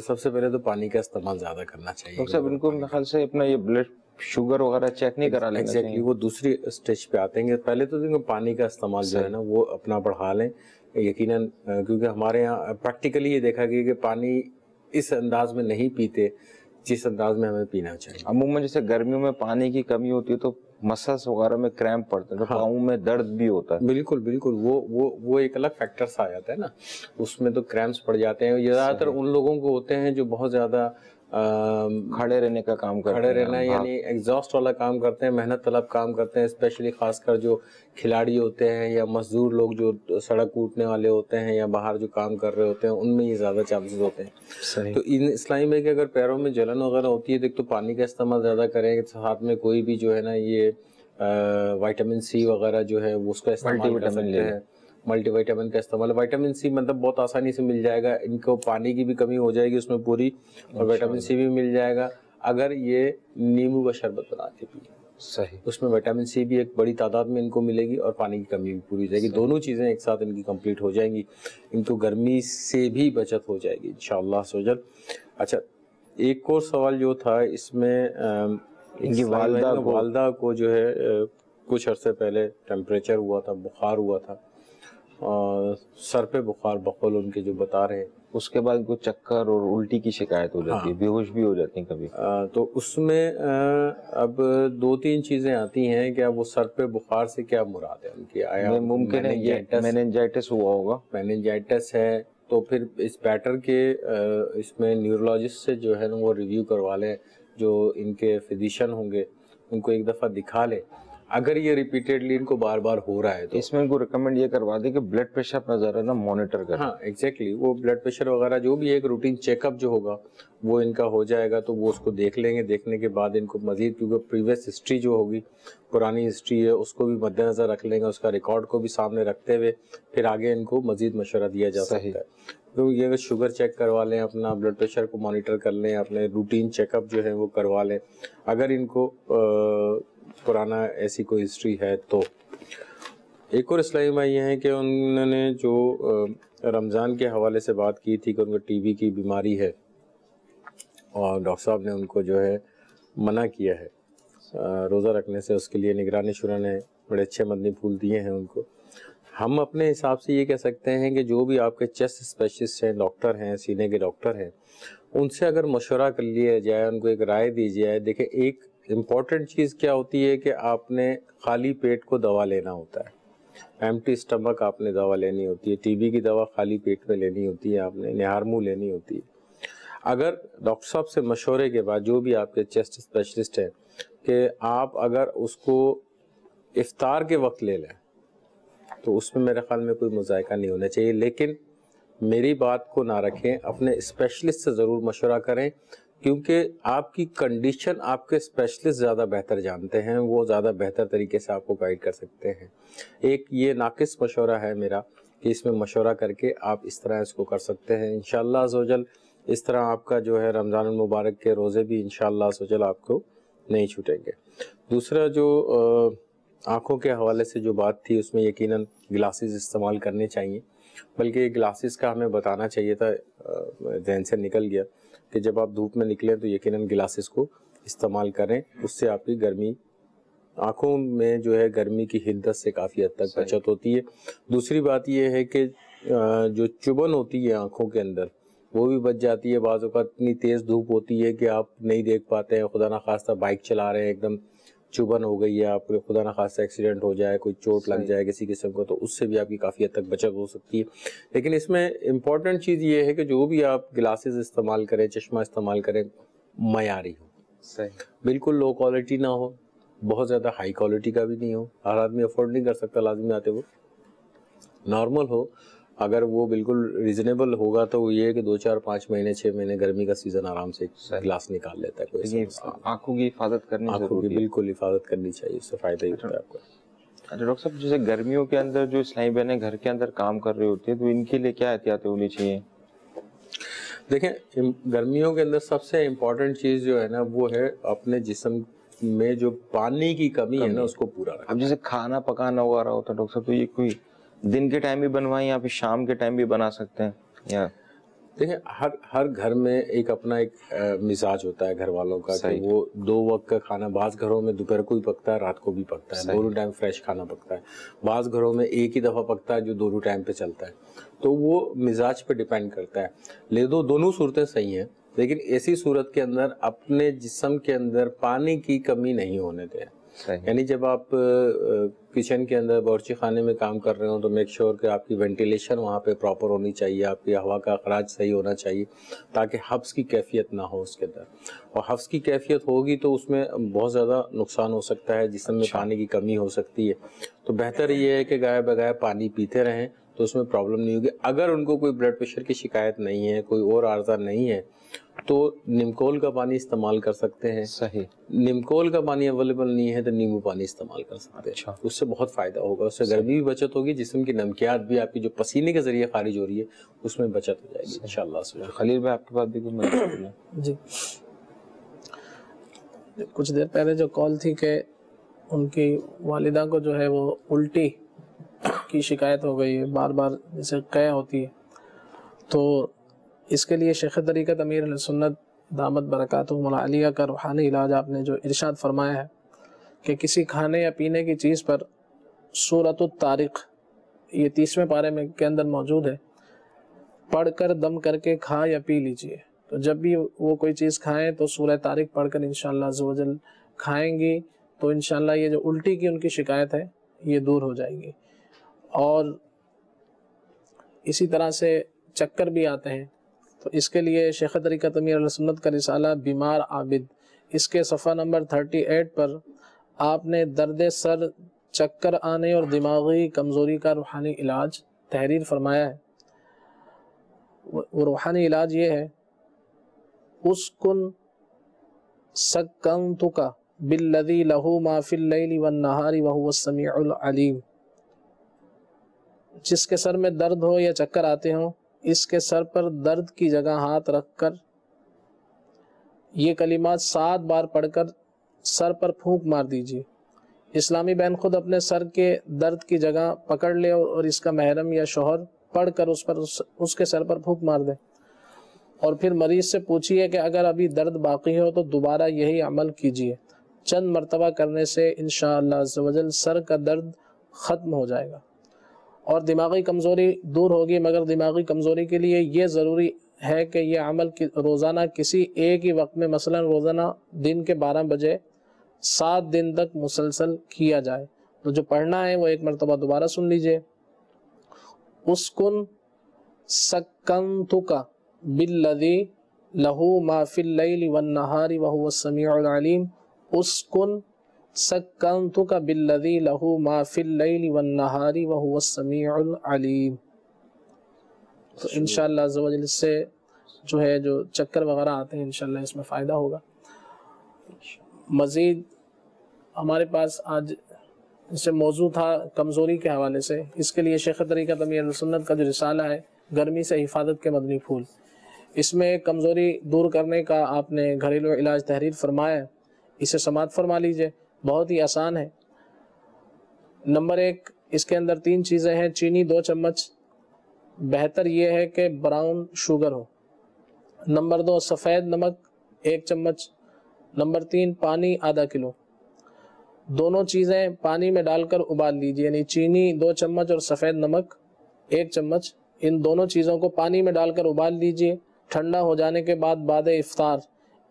B: सबसे पहले तो पानी का इस्तेमाल ज़्यादा करना चाहिए।
C: डॉक्टर साहब इनको मेरे ख्याल से अपना ये ब्लड शुगर वगैरह चेक नहीं करा लेना
B: exactly, वो दूसरी स्टेज पे आते हैं पहले तो इनको पानी का इस्तेमाल जो है ना वो अपना बढ़ा लें यकीनन क्योंकि हमारे यहाँ प्रैक्टिकली ये देखा गया कि पानी इस अंदाज में नहीं पीते जिस अंदाज में हमें पीना चाहिए।
C: अमूमन जैसे गर्मियों में पानी की कमी होती है तो मसल्स वगैरह में क्रैम्प पड़ते हैं तो हाँ। पाँव में दर्द भी होता है।
B: बिल्कुल बिल्कुल। वो वो वो एक अलग फैक्टर्स आ जाता है ना। उसमें तो क्रैम्प्स पड़ जाते हैं। ज़्यादातर उन लोगों को होते हैं जो बहुत ज़्यादा
C: खड़े रहने का काम करते
B: खड़े रहना यानी एग्जॉस्ट वाला काम करते हैं मेहनत तलब काम करते हैं स्पेशली खासकर जो खिलाड़ी होते हैं या मजदूर लोग जो सड़क कूटने वाले होते हैं या बाहर जो काम कर रहे होते हैं उनमें ये ज़्यादा चांसेस होते हैं। सही। तो इन इस्लामी में कि अगर पैरों में जलन वगैरह होती है तो पानी का इस्तेमाल ज़्यादा करें साथ में कोई भी जो है ना ये वाइटामिन सी वगैरह जो है उसका इस्तेमाल कर सकते हैं। मल्टीविटामिन का इस्तेमाल। विटामिन सी मतलब बहुत आसानी से मिल जाएगा। इनको पानी की भी कमी हो जाएगी उसमें पूरी और विटामिन सी भी मिल जाएगा। अगर ये नींबू का शरबत बना के पिए
C: सही।
B: उसमें विटामिन सी भी एक बड़ी तादाद में इनको मिलेगी और पानी की कमी भी पूरी हो जाएगी। दोनों चीज़ें एक साथ इनकी कंप्लीट हो जाएँगी। इनको गर्मी से भी बचत हो जाएगी इंशाल्लाह सोजल। अच्छा एक और सवाल जो था इसमें इनकी वालदा को वालदा को जो है कुछ अरसे पहले टेम्परेचर हुआ था बुखार हुआ था। सर पे बुखार बकौल उनके जो बता रहे हैं।
C: उसके बाद कुछ चक्कर और उल्टी की शिकायत हो जाती है
B: हाँ।
C: बेहोश भी हो जाती है कभी।
B: आ, तो उसमें आ, अब दो तीन चीज़ें आती हैं कि वो सर पे बुखार से क्या मुराद है उनकी? आया
C: मुमकिन है ये मेनिंजाइटिस हुआ होगा।
B: मेनिंजाइटिस है तो फिर इस पैटर के इसमें न्यूरोलॉजिस्ट से जो है ना वो रिव्यू करवा लें जो इनके फिजिशियन होंगे उनको एक दफ़ा दिखा लें। अगर ये रिपीटेडली इनको बार बार हो रहा है तो।
C: इसमें इनको रिकमेंड ये करवा दे कि ब्लड प्रेशर अपना जरा ना मॉनिटर करें।
B: हाँ एग्जैक्टली exactly, वो ब्लड प्रेशर वगैरह जो भी एक रूटीन चेकअप जो होगा वो इनका हो जाएगा तो वो उसको देख लेंगे। देखने के बाद इनको मजीद क्योंकि प्रीवियस हिस्ट्री जो होगी पुरानी हिस्ट्री है उसको भी मद्देनजर रख लेंगे उसका रिकॉर्ड को भी सामने रखते हुए फिर आगे इनको मजीद मशवरा दिया जा सकता है। तो ये अगर शुगर चेक करवा लें, अपना ब्लड प्रेशर को मॉनिटर कर लें, अपने रूटीन चेकअप जो है वो करवा लें। अगर इनको पुराना ऐसी कोई हिस्ट्री है तो। एक और इस्लामी ये हैं कि उन्होंने जो रमज़ान के हवाले से बात की थी कि उनको टीबी की बीमारी है, और डॉक्टर साहब ने उनको जो है मना किया है। रोज़ा रखने से उसके लिए निगरानी शुरा ने बड़े अच्छे मदनी फूल दिए हैं उनको। हम अपने हिसाब से ये कह सकते हैं कि जो भी आपके चेस्ट स्पेशलिस्ट हैं, डॉक्टर हैं, सीने के डॉक्टर हैं, उनसे अगर मशवरा कर लिया जाए, उनको एक राय दी जाए, देखिए, एक इंपॉर्टेंट चीज़ क्या होती है कि आपने खाली पेट को दवा लेना होता है। एम्प्टी स्टमक आपने दवा लेनी होती है टीबी की दवा खाली पेट में लेनी होती है आपने, निहार मुँह लेनी होती है। अगर डॉक्टर साहब से मशवरे के बाद जो भी आपके चेस्ट स्पेशलिस्ट हैं कि आप अगर उसको इफ्तार के वक्त ले लें तो उसमें मेरे ख्याल में कोई मुजायका नहीं होना चाहिए। लेकिन मेरी बात को ना रखें अपने स्पेशलिस्ट से ज़रूर मशवरा करें क्योंकि आपकी कंडीशन आपके स्पेशलिस्ट ज़्यादा बेहतर जानते हैं वो ज़्यादा बेहतर तरीके से आपको गाइड कर सकते हैं। एक ये नाकिस मशवरा है मेरा कि इसमें मशवरा करके आप इस तरह इसको कर सकते हैं। इन सोजल इस तरह आपका जो है रमज़ान मुबारक के रोज़े भी इन सोजल आपको नहीं छूटेंगे। दूसरा जो अ, आँखों के हवाले से जो बात थी उसमें यकीनन ग्लासेस इस्तेमाल करने चाहिए। बल्कि ग्लासेस का हमें बताना चाहिए था जहन से निकल गया कि जब आप धूप में निकलें तो यकीनन ग्लासेस को इस्तेमाल करें। उससे आपकी गर्मी आँखों में जो है गर्मी की हिद्दत से काफ़ी हद तक बचत होती है। दूसरी बात यह है कि जो चुभन होती है आँखों के अंदर वो भी बच जाती है। बाज़ अवत इतनी तेज़ धूप होती है कि आप नहीं देख पाते हैं। खुदा ना खास्ता बाइक चला रहे हैं एकदम चुभन हो गई है आपको खुदा ना खास्ता एक्सीडेंट हो जाए कोई चोट लग जाए किसी किस्म को तो उससे भी आपकी काफ़ी हद तक बचत हो सकती है। लेकिन इसमें इंपॉर्टेंट चीज़ ये है कि जो भी आप गिलासेस इस्तेमाल करें चश्मा इस्तेमाल करें मयारी हो।
C: सही।
B: बिल्कुल लो क्वालिटी ना हो बहुत ज़्यादा हाई क्वालिटी का भी नहीं हो। हर आदमी अफोर्ड नहीं कर सकता लाजमी आते वो नॉर्मल हो अगर वो बिल्कुल रीजनेबल होगा तो ये कि दो चार पाँच महीने छः महीने गर्मी का सीज़न आराम से गिलास निकाल लेता है कोई।
C: आँखों की हिफाजत करनी
B: आँखों की बिल्कुल हिफाजत करनी चाहिए उससे फ़ायदा ही होता है आपको।
C: अच्छा डॉक्टर साहब जैसे गर्मियों के अंदर जो इस्लामी बहनें घर के अंदर काम कर रही होती है तो इनके लिए क्या एहतियातें होनी चाहिए?
B: देखें गर्मियों के अंदर सबसे इम्पोर्टेंट चीज़ जो है ना वो है अपने जिसम में जो पानी की कमी है ना उसको पूरा रखना।
C: अब जैसे खाना पकाना वगैरह होता है डॉक्टर साहब तो ये कोई दिन के टाइम भी बनवाएँ या फिर शाम के टाइम भी बना सकते हैं? या?
B: देखिए हर हर घर में एक अपना एक मिजाज होता है घर वालों का कि वो दो वक्त का खाना बाज घरों में दोपहर को भी पकता है रात को भी पकता है दोनों टाइम फ्रेश खाना पकता है। बाज घरों में एक ही दफ़ा पकता है जो दोनों टाइम पे चलता है। तो वो मिजाज पे डिपेंड करता है। ले दो दोनों सूरतें सही हैं लेकिन ऐसी सूरत के अंदर अपने जिसम के अंदर पानी की कमी नहीं होने दें। यानी जब आप किचन के अंदर बावर्ची खाने में काम कर रहे हो तो मेक श्योर कि आपकी वेंटिलेशन वहाँ पे प्रॉपर होनी चाहिए आपकी हवा का अखराज सही होना चाहिए ताकि हफ्स की कैफियत ना हो उसके अंदर। और हफ्स की कैफियत होगी तो उसमें बहुत ज़्यादा नुकसान हो सकता है जिसम में पानी की कमी हो सकती है। तो बेहतर ये है कि गाय बगाए पानी पीते रहें तो उसमें प्रॉब्लम नहीं होगी। अगर उनको कोई ब्लड प्रेशर की शिकायत नहीं है कोई और आर्जा नहीं है तो निमकोल का पानी इस्तेमाल कर सकते हैं।
C: सही।
B: निमकोल का पानी अवेलेबल नहीं है तो नींबू पानी इस्तेमाल कर सकते हैं। अच्छा। उससे बहुत फ़ायदा होगा। उससे गर्मी भी बचत होगी जिसम की नमकियात भी आपकी जो पसीने के ज़रिए खारिज हो रही है उसमें बचत हो जाएगी इंशाल्लाह से।
C: खलील भाई आपके पास भी कोई?
A: जी। कुछ देर पहले जो कॉल थी कि उनकी वालिदा को जो है वो उल्टी की शिकायत हो गई है बार बार जैसे कै होती है। तो इसके लिए शेख तरीक़त अमीर सुन्नत, दामद बरकत मलिया का रूहानी इलाज आपने जो इरशाद फरमाया है कि किसी खाने या पीने की चीज़ पर सूरत तारिक ये तीसवें पारे में के अंदर मौजूद है, पढ़कर दम करके खा या पी लीजिए। तो जब भी वो कोई चीज़ खाएँ तो सूरह तारिक पढ़कर इंशाल्लाह अज़्ज़वजल खाएँगी तो इंशाल्लाह ये जो उल्टी की उनकी शिकायत है, ये दूर हो जाएगी। और इसी तरह से चक्कर भी आते हैं तो इसके लिए शेख तरीका तमीर सुन्नत का रिसाला, बीमार आबिद। इसके सफ़ा नंबर थर्टी एट पर आपने दर्द सर, चक्कर आने और दिमागी कमज़ोरी का रूहानी इलाज तहरीर फरमाया है। वो रूहानी इलाज ये है, उसकुन सक्कंतुका बिल्लदी लहू माफिल वन नहारी वहु समीउल अलीम। जिसके सर में दर्द हो या चक्कर आते हो इसके सर पर दर्द की जगह हाथ रखकर ये कलिमात सात बार पढ़कर सर पर फूंक मार दीजिए। इस्लामी बहन खुद अपने सर के दर्द की जगह पकड़ ले और इसका महरम या शोहर पढ़कर उस पर उस, उसके सर पर फूंक मार दे। और फिर मरीज़ से पूछिए कि अगर अभी दर्द बाकी हो तो दोबारा यही अमल कीजिए। चंद मरतबा करने से इन सर का दर्द ख़त्म हो जाएगा। और दिमागी कमज़ोरी दूर होगी मगर दिमागी कमज़ोरी के लिए ये ज़रूरी है कि यह अमल कि, रोज़ाना किसी एक ही वक्त में मसलन रोज़ाना दिन के बारह बजे सात दिन तक मुसलसल किया जाए। तो जो पढ़ना है वो एक मरतबा दोबारा सुन लीजिए। उसकुन सक्कंतुका बिल्लदी लहू माफिल वन नहारी वहु उसकुन सक्कंतुका बिल्लदी लहू माफिल वन नहारी वहु समीउल अलीम। तो इनशाला इससे जो है जो चक्कर वगैरह आते हैं इनशाला इसमें फ़ायदा होगा। मज़ीद हमारे पास आज जैसे मौजू था कमज़ोरी के हवाले से। इसके लिए शेख तरीका तमीर सुन्नत का जो रिसाला है गर्मी से हिफाजत के मदनी फूल। इसमें कमज़ोरी दूर करने का आपने घरेलू इलाज तहरीर फरमाया इसे समात फरमा लीजिए। बहुत ही आसान है। नंबर एक, इसके अंदर तीन चीज़ें हैं, चीनी दो चम्मच। बेहतर ये है कि ब्राउन शुगर हो। नंबर दो, सफ़ेद नमक एक चम्मच। नंबर तीन, पानी आधा किलो। दोनों चीज़ें पानी में डालकर उबाल लीजिए, यानी चीनी दो चम्मच और सफ़ेद नमक एक चम्मच। इन दोनों चीज़ों को पानी में डालकर उबाल लीजिए। ठंडा हो जाने के बाद बाद इफ्तार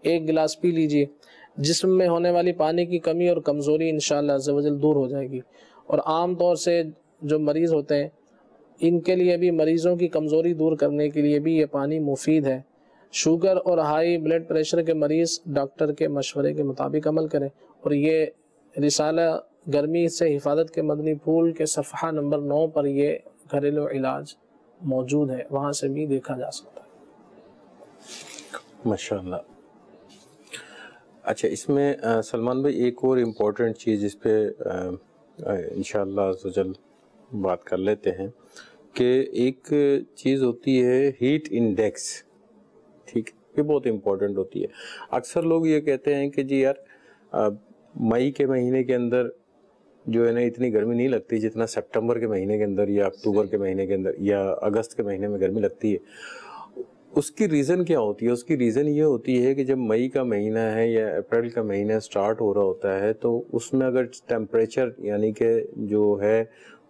A: एक गिलास पी लीजिए। जिसम में होने वाली पानी की कमी और कमज़ोरी इन शजल दूर हो जाएगी। और आम तौर से जो मरीज़ होते हैं, इनके लिए भी मरीज़ों की कमज़ोरी दूर करने के लिए भी ये पानी मुफीद है। शुगर और हाई ब्लड प्रेशर के मरीज़ डॉक्टर के मशवरे के मुताबिक अमल करें। और ये रिसाला गर्मी से हिफाजत के मदनी फूल के सफ़ा नंबर नौ पर यह घरेलू इलाज मौजूद है। वहाँ से भी देखा जा सकता है।
B: माशाल्लाह। अच्छा इसमें सलमान भाई एक और इम्पोर्टेंट चीज़ इस पर इन बात कर लेते हैं कि एक चीज़ होती है हीट इंडेक्स ठीक? ये बहुत इम्पोर्टेंट होती है। अक्सर लोग ये कहते हैं कि जी यार मई के महीने के अंदर जो है ना इतनी गर्मी नहीं लगती जितना सितंबर के महीने के अंदर या अक्टूबर के महीने के अंदर या अगस्त के महीने में गर्मी लगती है। उसकी रीज़न क्या होती है? उसकी रीज़न ये होती है कि जब मई का महीना है या अप्रैल का महीना स्टार्ट हो रहा होता है तो उसमें अगर टेम्परेचर यानी कि जो है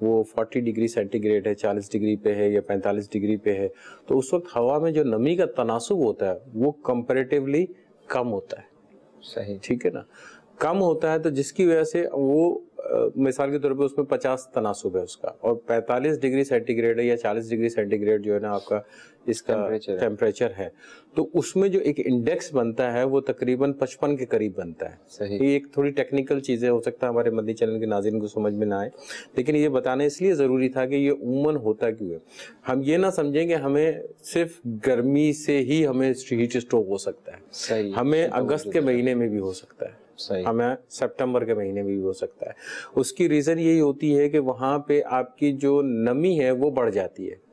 B: वो 40 डिग्री सेंटीग्रेड है 40 डिग्री पे है या 45 डिग्री पे है तो उस वक्त हवा में जो नमी का तनासुब होता है वो कंपेरेटिवली कम होता है।
C: सही।
B: ठीक है ना? कम होता है तो जिसकी वजह से वो मिसाल के तौर पे उसमें 50 तनासुब है उसका और 45 डिग्री सेंटीग्रेड है या 40 डिग्री सेंटीग्रेड जो है ना आपका इसका टेम्परेचर है। तो उसमें जो एक इंडेक्स बनता है वो तकरीबन 55 के करीब बनता है।
C: सही।
B: ये एक थोड़ी टेक्निकल चीज़ें हो सकता है हमारे मदनी चैनल के नाजिन को समझ में ना आए लेकिन ये बताना इसलिए ज़रूरी था कि ये उमन होता क्यों है? हम ये ना समझें कि हमें सिर्फ़ गर्मी से ही हमें हीट स्ट्रोक हो सकता है। हमें अगस्त के महीने में भी हो सकता है। हमें सितंबर के महीने में भी हो सकता है। उसकी रीज़न यही होती है कि वहाँ पे आपकी जो नमी है वो बढ़ जाती है।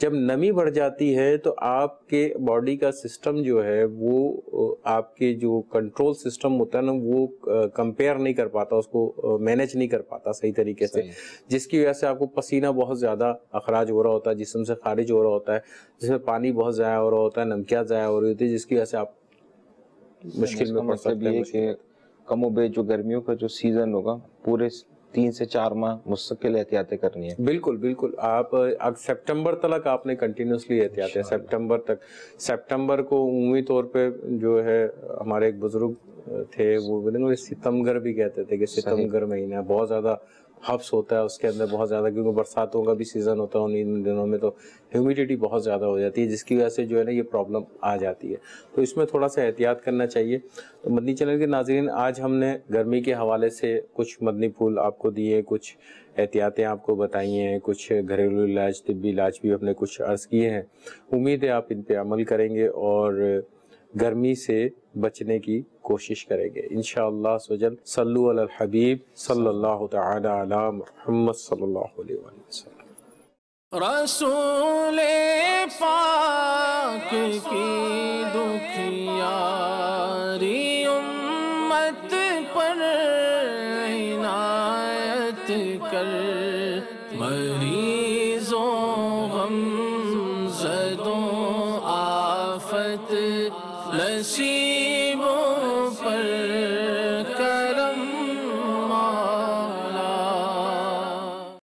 B: जब नमी बढ़ जाती है तो आपके बॉडी का सिस्टम जो है वो आपके जो कंट्रोल सिस्टम होता है ना वो कंपेयर नहीं कर पाता उसको मैनेज नहीं कर पाता सही तरीके से। जिसकी वजह से आपको पसीना बहुत ज़्यादा अखराज हो रहा होता है जिसम से खारिज हो रहा होता है जिसमें पानी बहुत ज़ाया हो रहा होता है नमकिया ज़ाया हो रही होती है जिसकी वजह से आप मुश्किल में पड़
C: मतलब सकते हैं कमोबेश जो गर्मियों का जो सीज़न होगा पूरे तीन से चार माह मुस्तकिल एहतियातें करनी है।
B: बिल्कुल बिल्कुल। आप अब सितंबर तक आपने कंटिन्यूसली एहतियातें सितंबर तक सितंबर को उम्मीद तौर पे जो है हमारे एक बुज़ुर्ग थे वो बोलेंगे सितमगर भी कहते थे कि सितमगर महीना बहुत ज़्यादा हब्स होता है उसके अंदर बहुत ज़्यादा, क्योंकि बरसातों का भी सीज़न होता है उन दिनों में तो ह्यूमिडिटी बहुत ज़्यादा हो जाती है, जिसकी वजह से जो है ना ये प्रॉब्लम आ जाती है। तो इसमें थोड़ा सा एहतियात करना चाहिए। तो मदनी चैनल के नाजरन, आज हमने गर्मी के हवाले से कुछ मदनी फूल आपको दिए, कुछ एहतियातें आपको बताई हैं, कुछ घरेलू इलाज, तिब्बी इलाज भी अपने कुछ अर्ज़ किए हैं। उम्मीद है आप इन पर अमल करेंगे और गर्मी से बचने की कोशिश करेंगे। इन शजल सल्लु अलल हबीब, सल्लल्लाहु तआला अला सल्लल्लाहु अलैहि वसल्लम।
A: रसूल पाक की दुखियारी